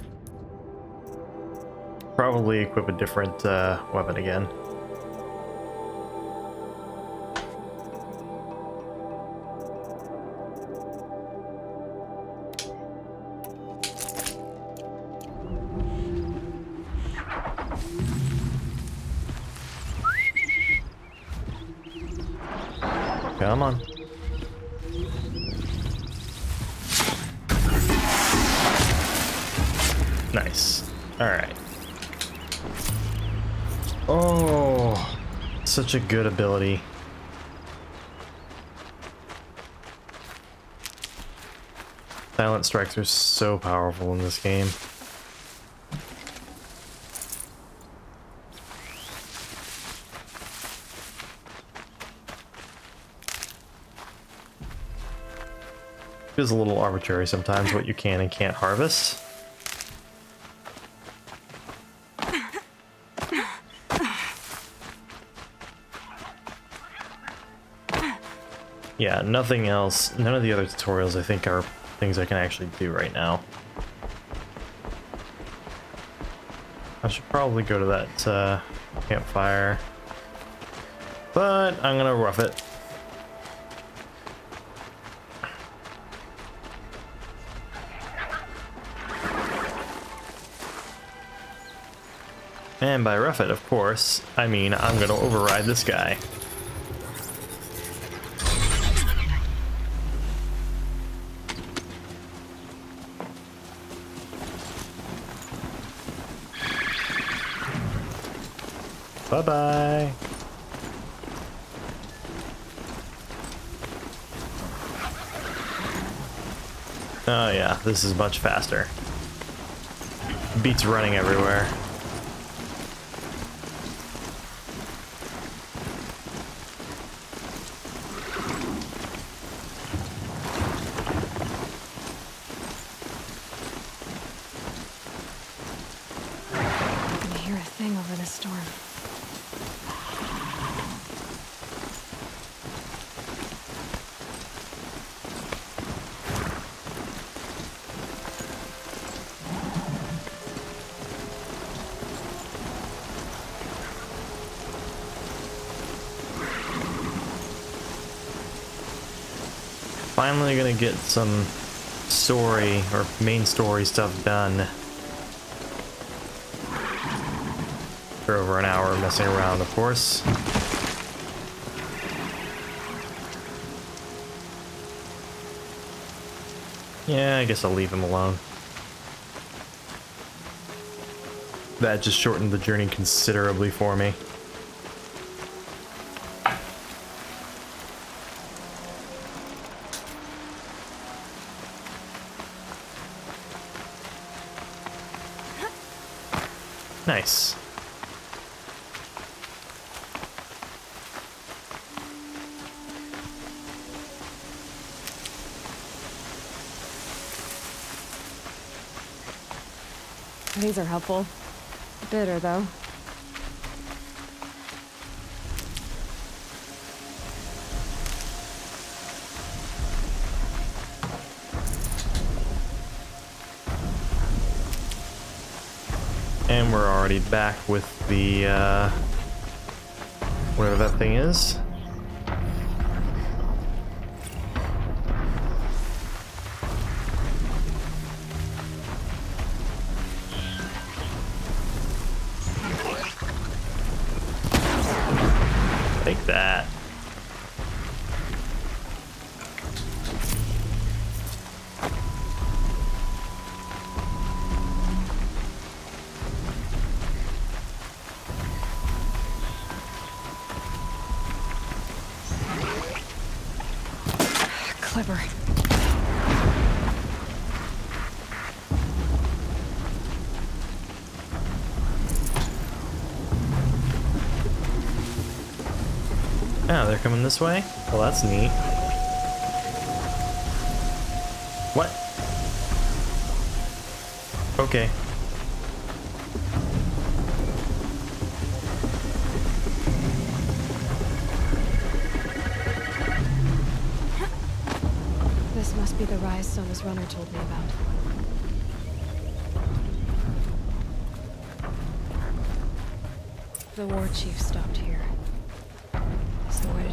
Probably equip a different uh, weapon again. Such a good ability. Silent strikes are so powerful in this game. Feels a little arbitrary sometimes what you can and can't harvest. Yeah, nothing else. None of the other tutorials I think are things I can actually do right now. I should probably go to that uh, campfire. But I'm gonna rough it. And by rough it, of course, I mean I'm gonna override this guy. Bye-bye. Oh yeah, this is much faster. Beats running everywhere. I can hear a thing over the storm. Finally gonna get some story or main story stuff done. For over an hour messing around, of course. Yeah, I guess I'll leave him alone. That just shortened the journey considerably for me. These are helpful. Bitter, though. And we're already back with the, uh, whatever that thing is. Oh, they're coming this way? Well, that's neat. What? Okay. This must be the rise Sona's runner told me about. The war chief stopped here.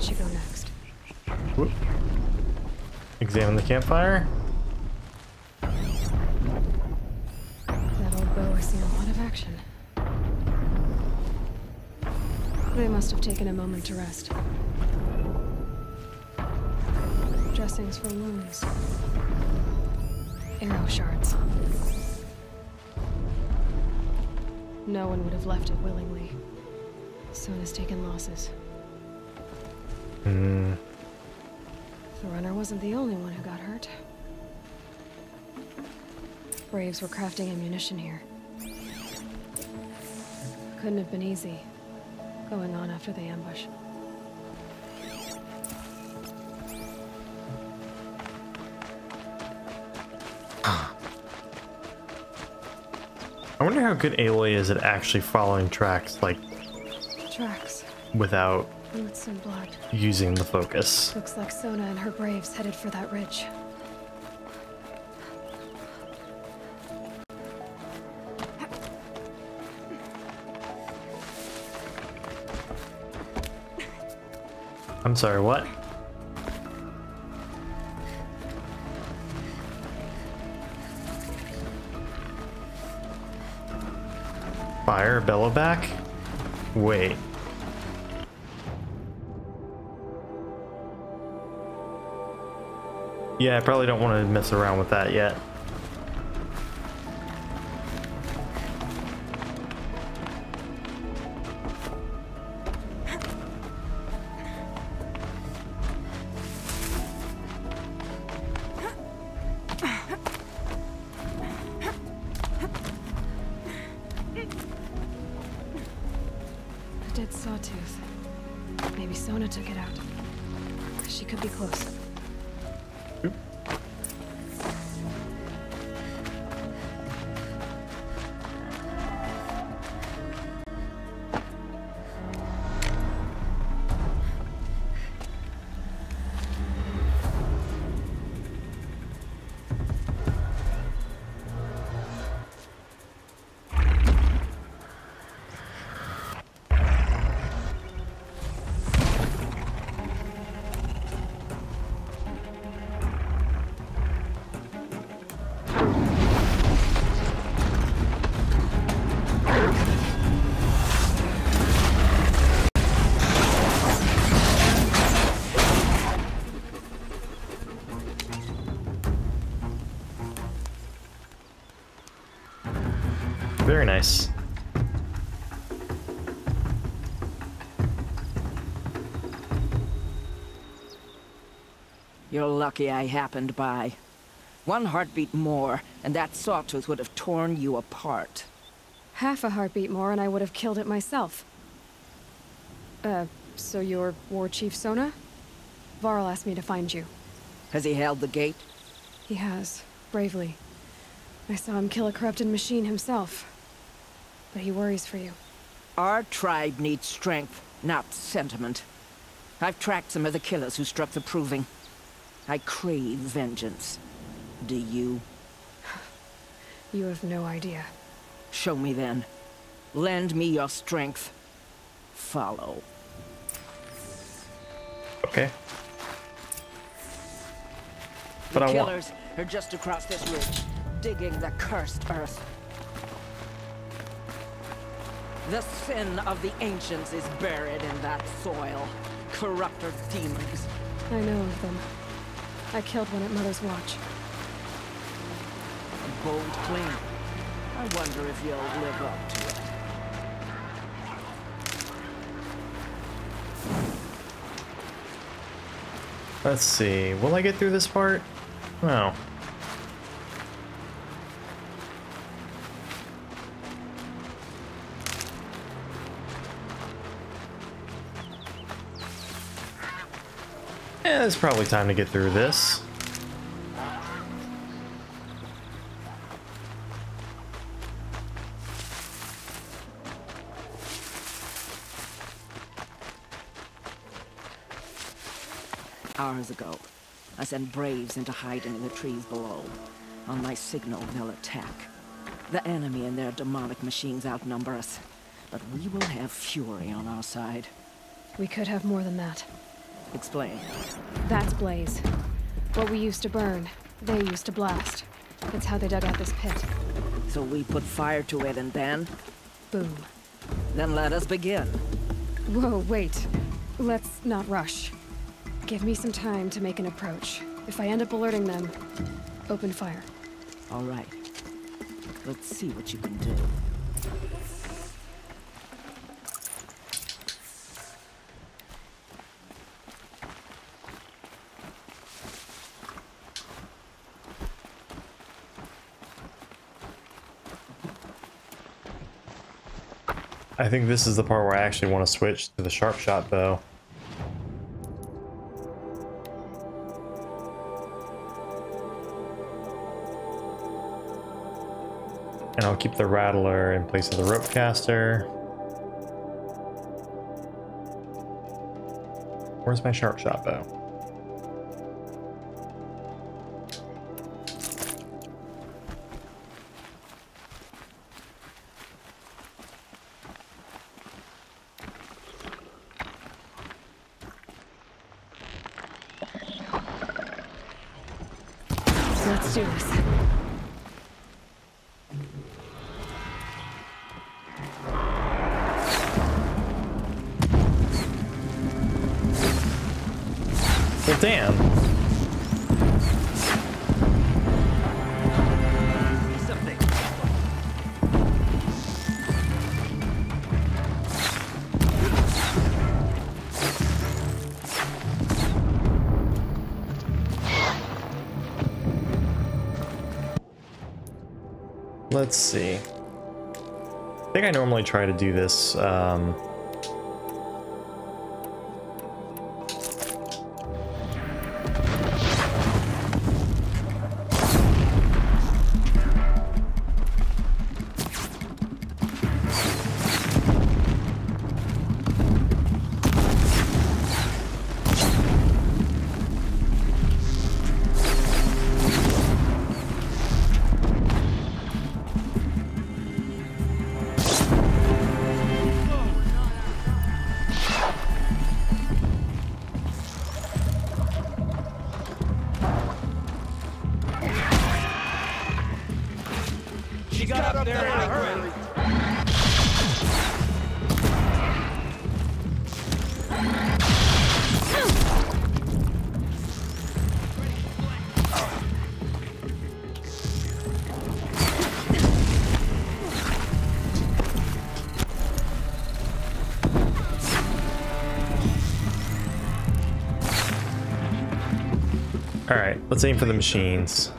Did she go next? Whoop. Examine the campfire. That old bow has seen a lot of action. They must have taken a moment to rest. Dressings for wounds. Arrow shards. No one would have left it willingly. Sona's taken losses. Hmm. The runner wasn't the only one who got hurt. Braves were crafting ammunition here. Couldn't have been easy, going on after the ambush. I wonder how good Aloy is at actually following tracks, like, Tracks, without boots and blood. using the focus. Looks like Sona and her braves headed for that ridge. I'm sorry, what? Fire Bellowback? Wait. Yeah, I probably don't want to mess around with that yet. Very nice. You're lucky I happened by. One heartbeat more, and that sawtooth would have torn you apart. Half a heartbeat more and I would have killed it myself. Uh, so you're War Chief Sona? Varl asked me to find you. Has he held the gate? He has, bravely. I saw him kill a corrupted machine himself. But he worries for you. Our tribe needs strength, not sentiment. I've tracked some of the killers who struck the Proving. I crave vengeance. Do you? You have no idea. Show me then. Lend me your strength. Follow. Okay. But the I want. killers are just across this ridge, digging the cursed earth. The sin of the ancients is buried in that soil. Corruptor demons. I know of them. I killed one at Mother's Watch. A bold claim. I wonder if you'll live up to it. Let's see. Will I get through this part? No. It's probably time to get through this. Hours ago, I sent Braves into hiding in the trees below. On my signal, they'll attack. The enemy and their demonic machines outnumber us. But we will have fury on our side. We could have more than that. Explain. That's Blaze. What we used to burn, they used to blast. That's how they dug out this pit. So we put fire to it and then? Boom. Then let us begin. Whoa, wait. Let's not rush. Give me some time to make an approach. If I end up alerting them, open fire. All right. Let's see what you can do. I think this is the part where I actually want to switch to the sharp shot bow. And I'll keep the rattler in place of the rope caster. Where's my sharp shot bow? Let's do this. Let's see. I think I normally try to do this. Um, right, for the machines.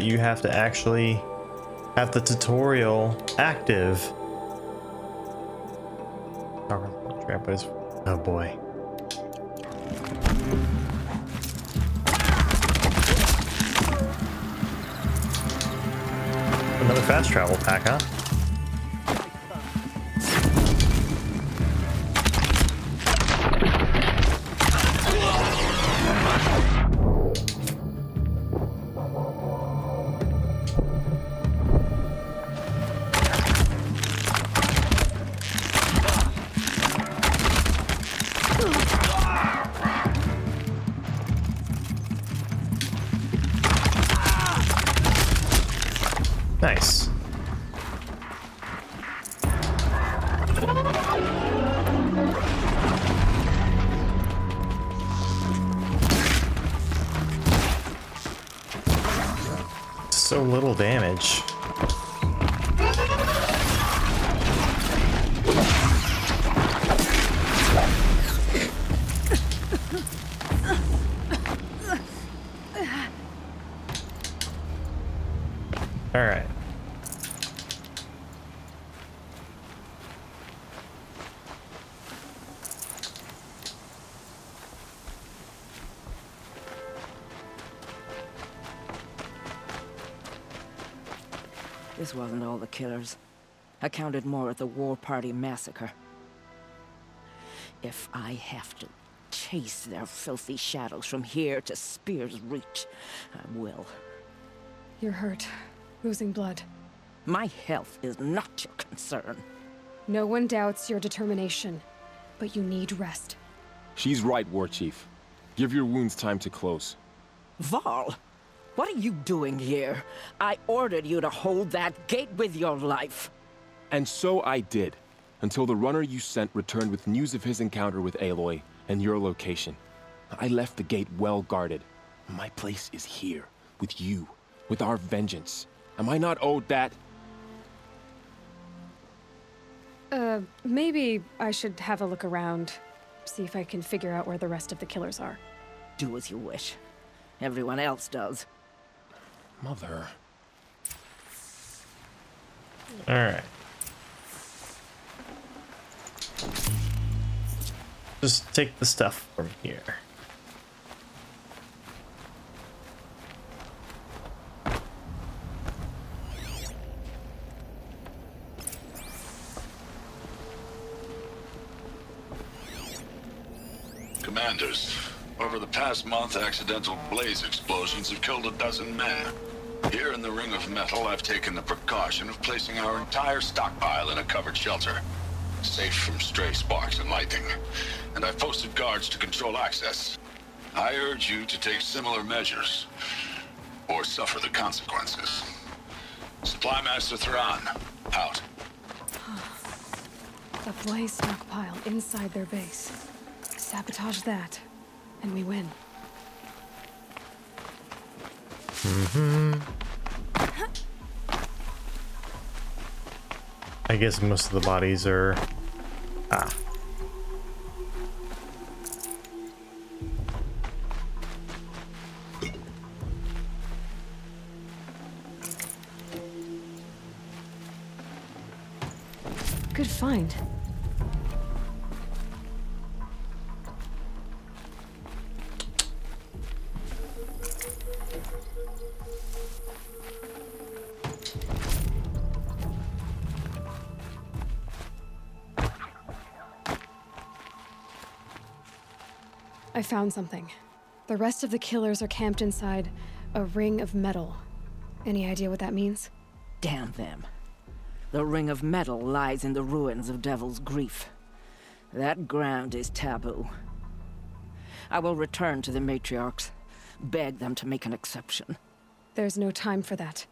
That you have to actually have the tutorial active. Oh boy. Another fast travel pack, huh? Killers. I counted more at the War Party massacre. If I have to chase their filthy shadows from here to Spear's Reach, I will. You're hurt. Losing blood. My health is not your concern. No one doubts your determination, but you need rest. She's right, War Chief. Give your wounds time to close. Varl, what are you doing here? I ordered you to hold that gate with your life. And so I did, until the runner you sent returned with news of his encounter with Aloy and your location. I left the gate well guarded. My place is here, with you, with our vengeance. Am I not owed that? Uh, maybe I should have a look around. See if I can figure out where the rest of the killers are. Do as you wish. Everyone else does. Mother. All right. Just take the stuff from here. Commanders, over the past month, accidental blaze explosions have killed a dozen men. Here in the Ring of Metal, I've taken the precaution of placing our entire stockpile in a covered shelter, safe from stray sparks and lightning. And I've posted guards to control access. I urge you to take similar measures, or suffer the consequences. Supply Master Thrawn, out. A blaze stockpile inside their base. Sabotage that, and we win. I guess most of the bodies are. Ah. Good find. Found something. The rest of the killers are camped inside a ring of metal. Any idea what that means? Damn them. The Ring of Metal lies in the ruins of Devil's Grief. That ground is taboo. I will return to the matriarchs, beg them to make an exception. There's no time for that.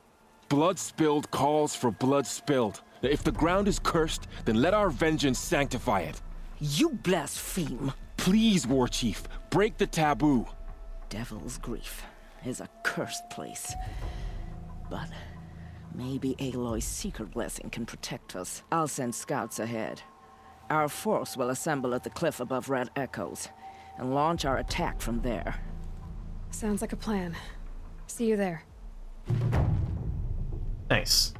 Blood spilled calls for blood spilled. If the ground is cursed, then let our vengeance sanctify it. You blaspheme! Please, War Chief, break the taboo. Devil's Grief is a cursed place. But maybe Aloy's secret blessing can protect us. I'll send scouts ahead. Our force will assemble at the cliff above Red Echoes, and launch our attack from there. Sounds like a plan. See you there. Nice.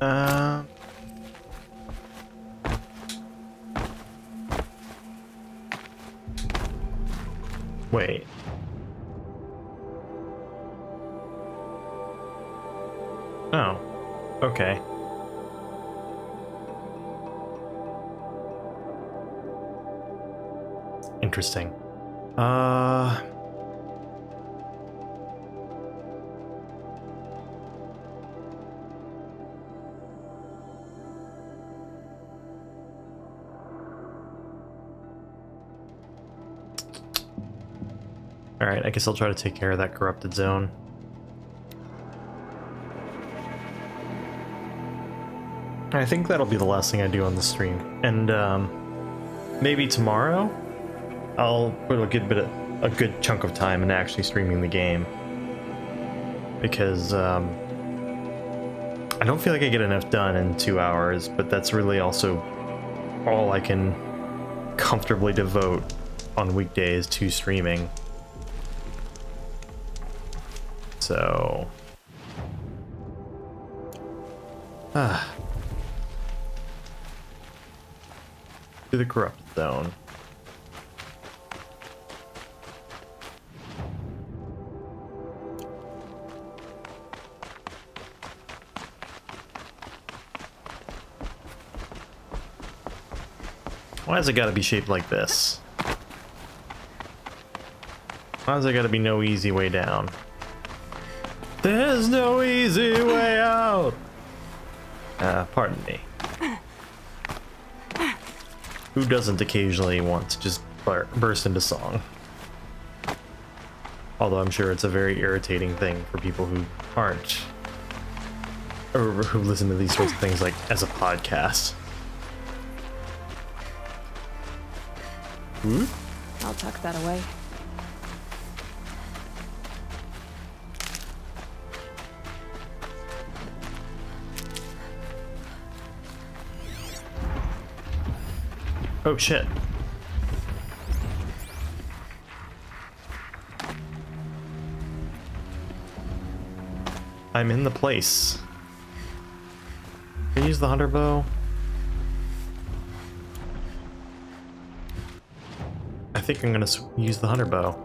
Uh, wait. Oh, okay. Interesting. Uh. Alright, I guess I'll try to take care of that corrupted zone. I think that'll be the last thing I do on the stream. And, um, maybe tomorrow I'll put a good bit of, a good chunk of time in actually streaming the game. Because, um, I don't feel like I get enough done in two hours, but that's really also all I can comfortably devote on weekdays to streaming. So... Ah. To the corrupt zone. Why has it gotta be shaped like this? Why has it gotta be no easy way down? There's no easy way out! Uh, pardon me. Who doesn't occasionally want to just burst into song? Although I'm sure it's a very irritating thing for people who aren't, or who listen to these sorts of things like as a podcast. Hmm? I'll tuck that away. Oh shit. I'm in the place. Can I use the hunter bow? I think I'm gonna use the hunter bow.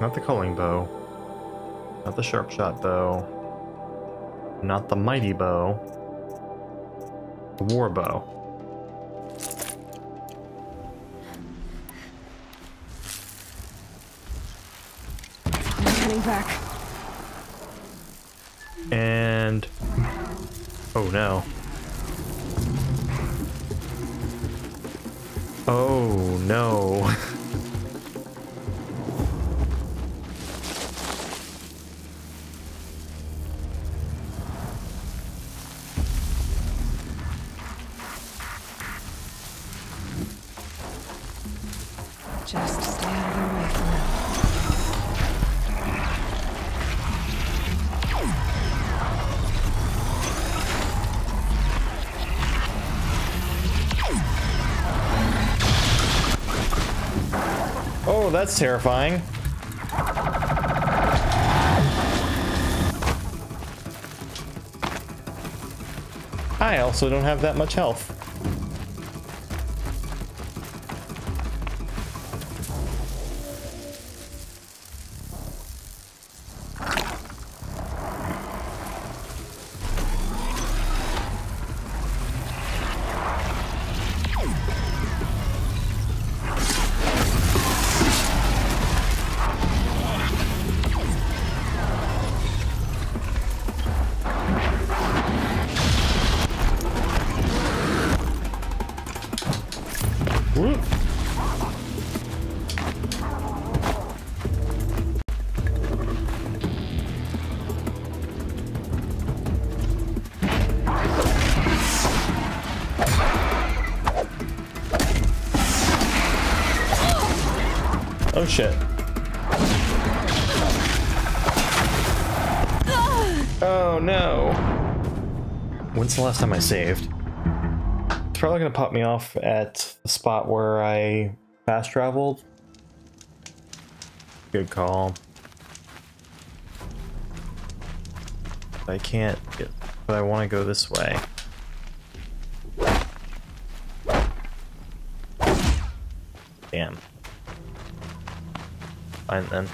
Not the culling bow. Not the sharp shot bow. Not the mighty bow. The war bow. I'm heading back. And... Oh no. Oh no. that's terrifying. I also don't have that much health. When's the last time I saved? It's probably gonna pop me off at the spot where I fast traveled. Good call. I can't get, but I want to go this way. Damn. Fine then.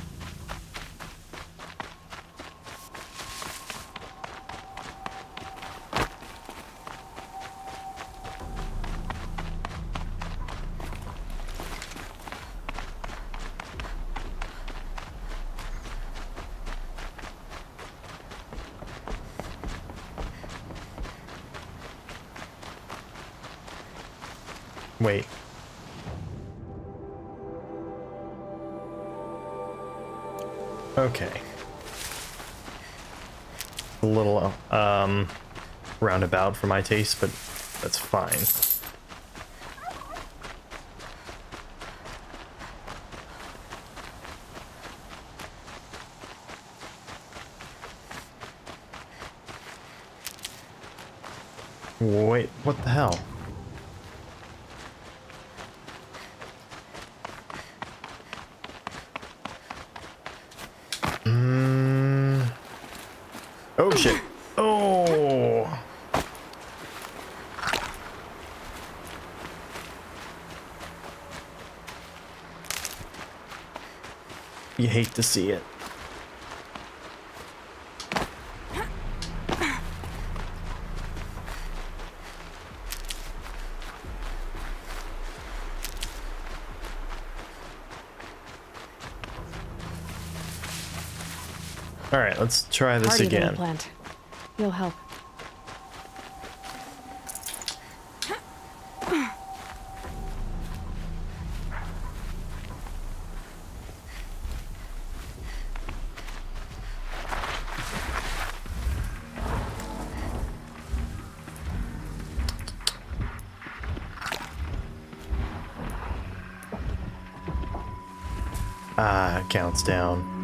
Roundabout for my taste, but that's fine. Wait, what the hell? Mm. Oh shit. Oh. You hate to see it. All right, let's try this Target again. implant. You'll help. Counts down.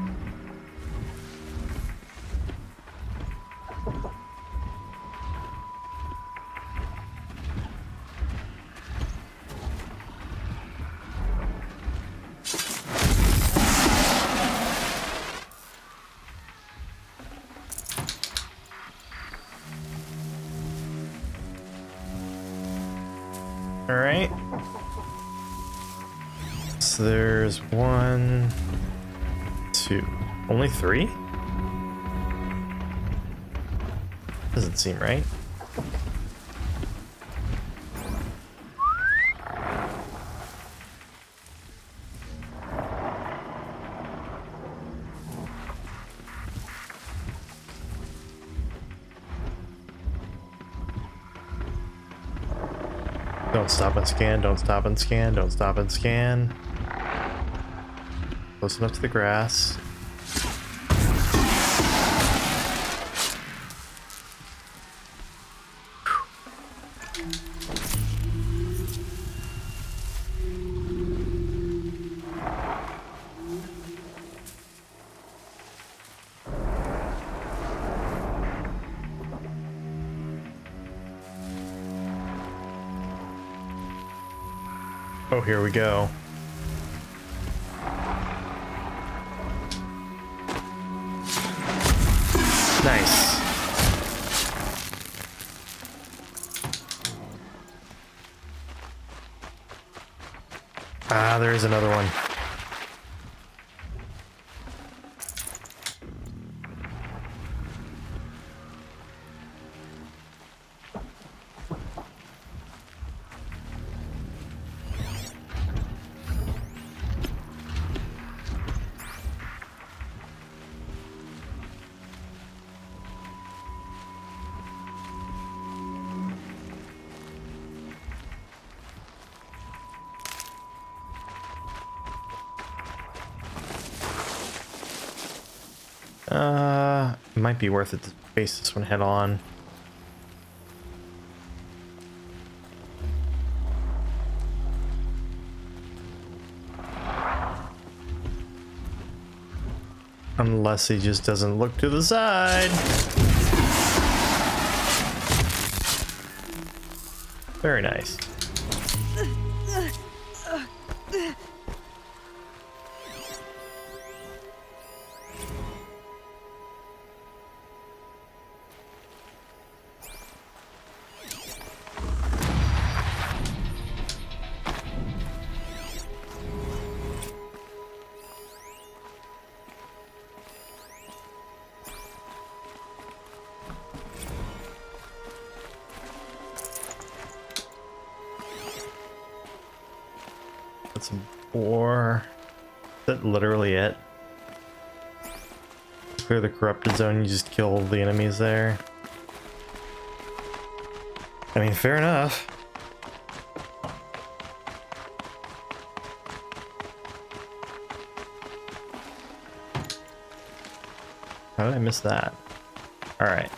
Three? Doesn't seem right. Don't stop and scan, don't stop and scan, don't stop and scan. Close enough to the grass. Oh, here we go. Nice. Ah, there is another one. Might be worth it to face this one head on. Unless he just doesn't look to the side. Very nice. Literally it? Clear the corrupted zone, you just kill the enemies there. I mean, fair enough. How did I miss that? Alright.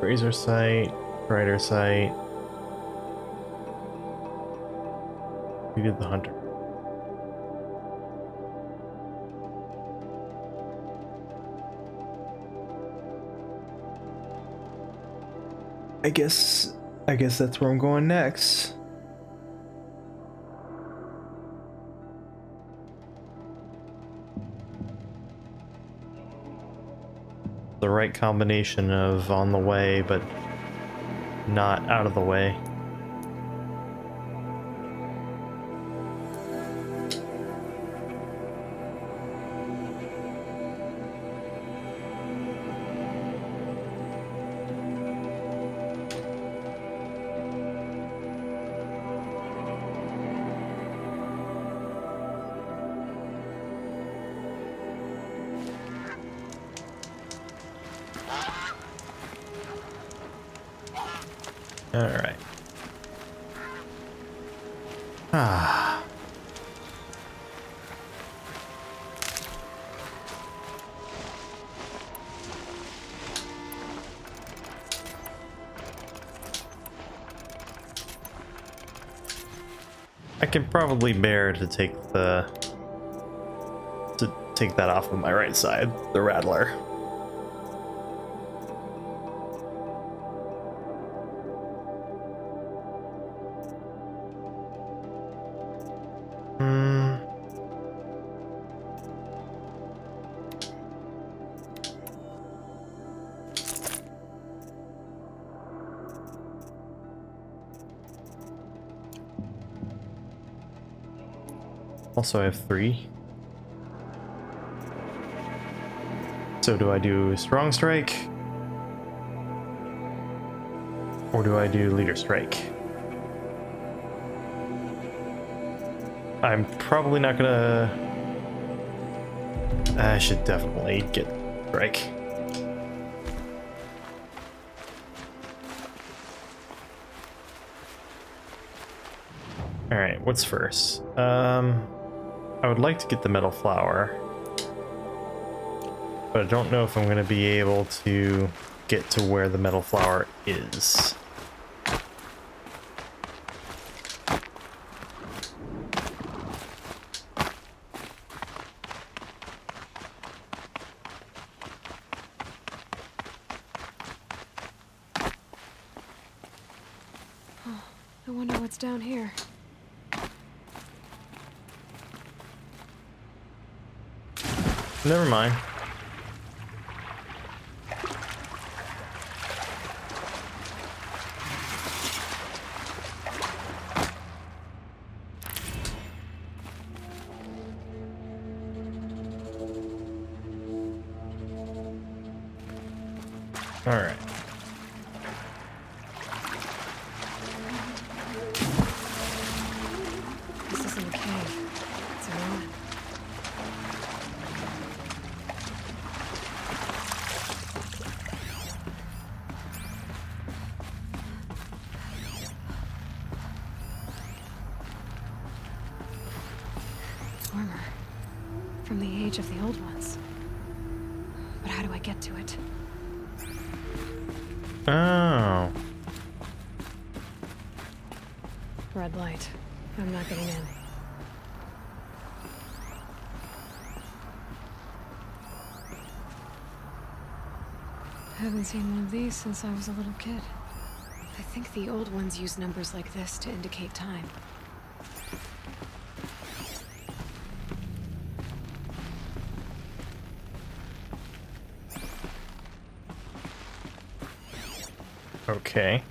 Razor sight, brighter sight. The hunter. I guess I guess that's where I'm going next. The right combination of on the way but not out of the way. All right. Ah. I can probably bear to take the to take that off of my right side, the rattler. Also, I have three. So do I do strong strike? Or do I do leader strike? I'm probably not gonna... I should definitely get strike. Alright, what's first? Um, I would like to get the metal flower. But I don't know if I'm going to be able to get to where the metal flower is. These since I was a little kid. I think the old ones use numbers like this to indicate time. Okay.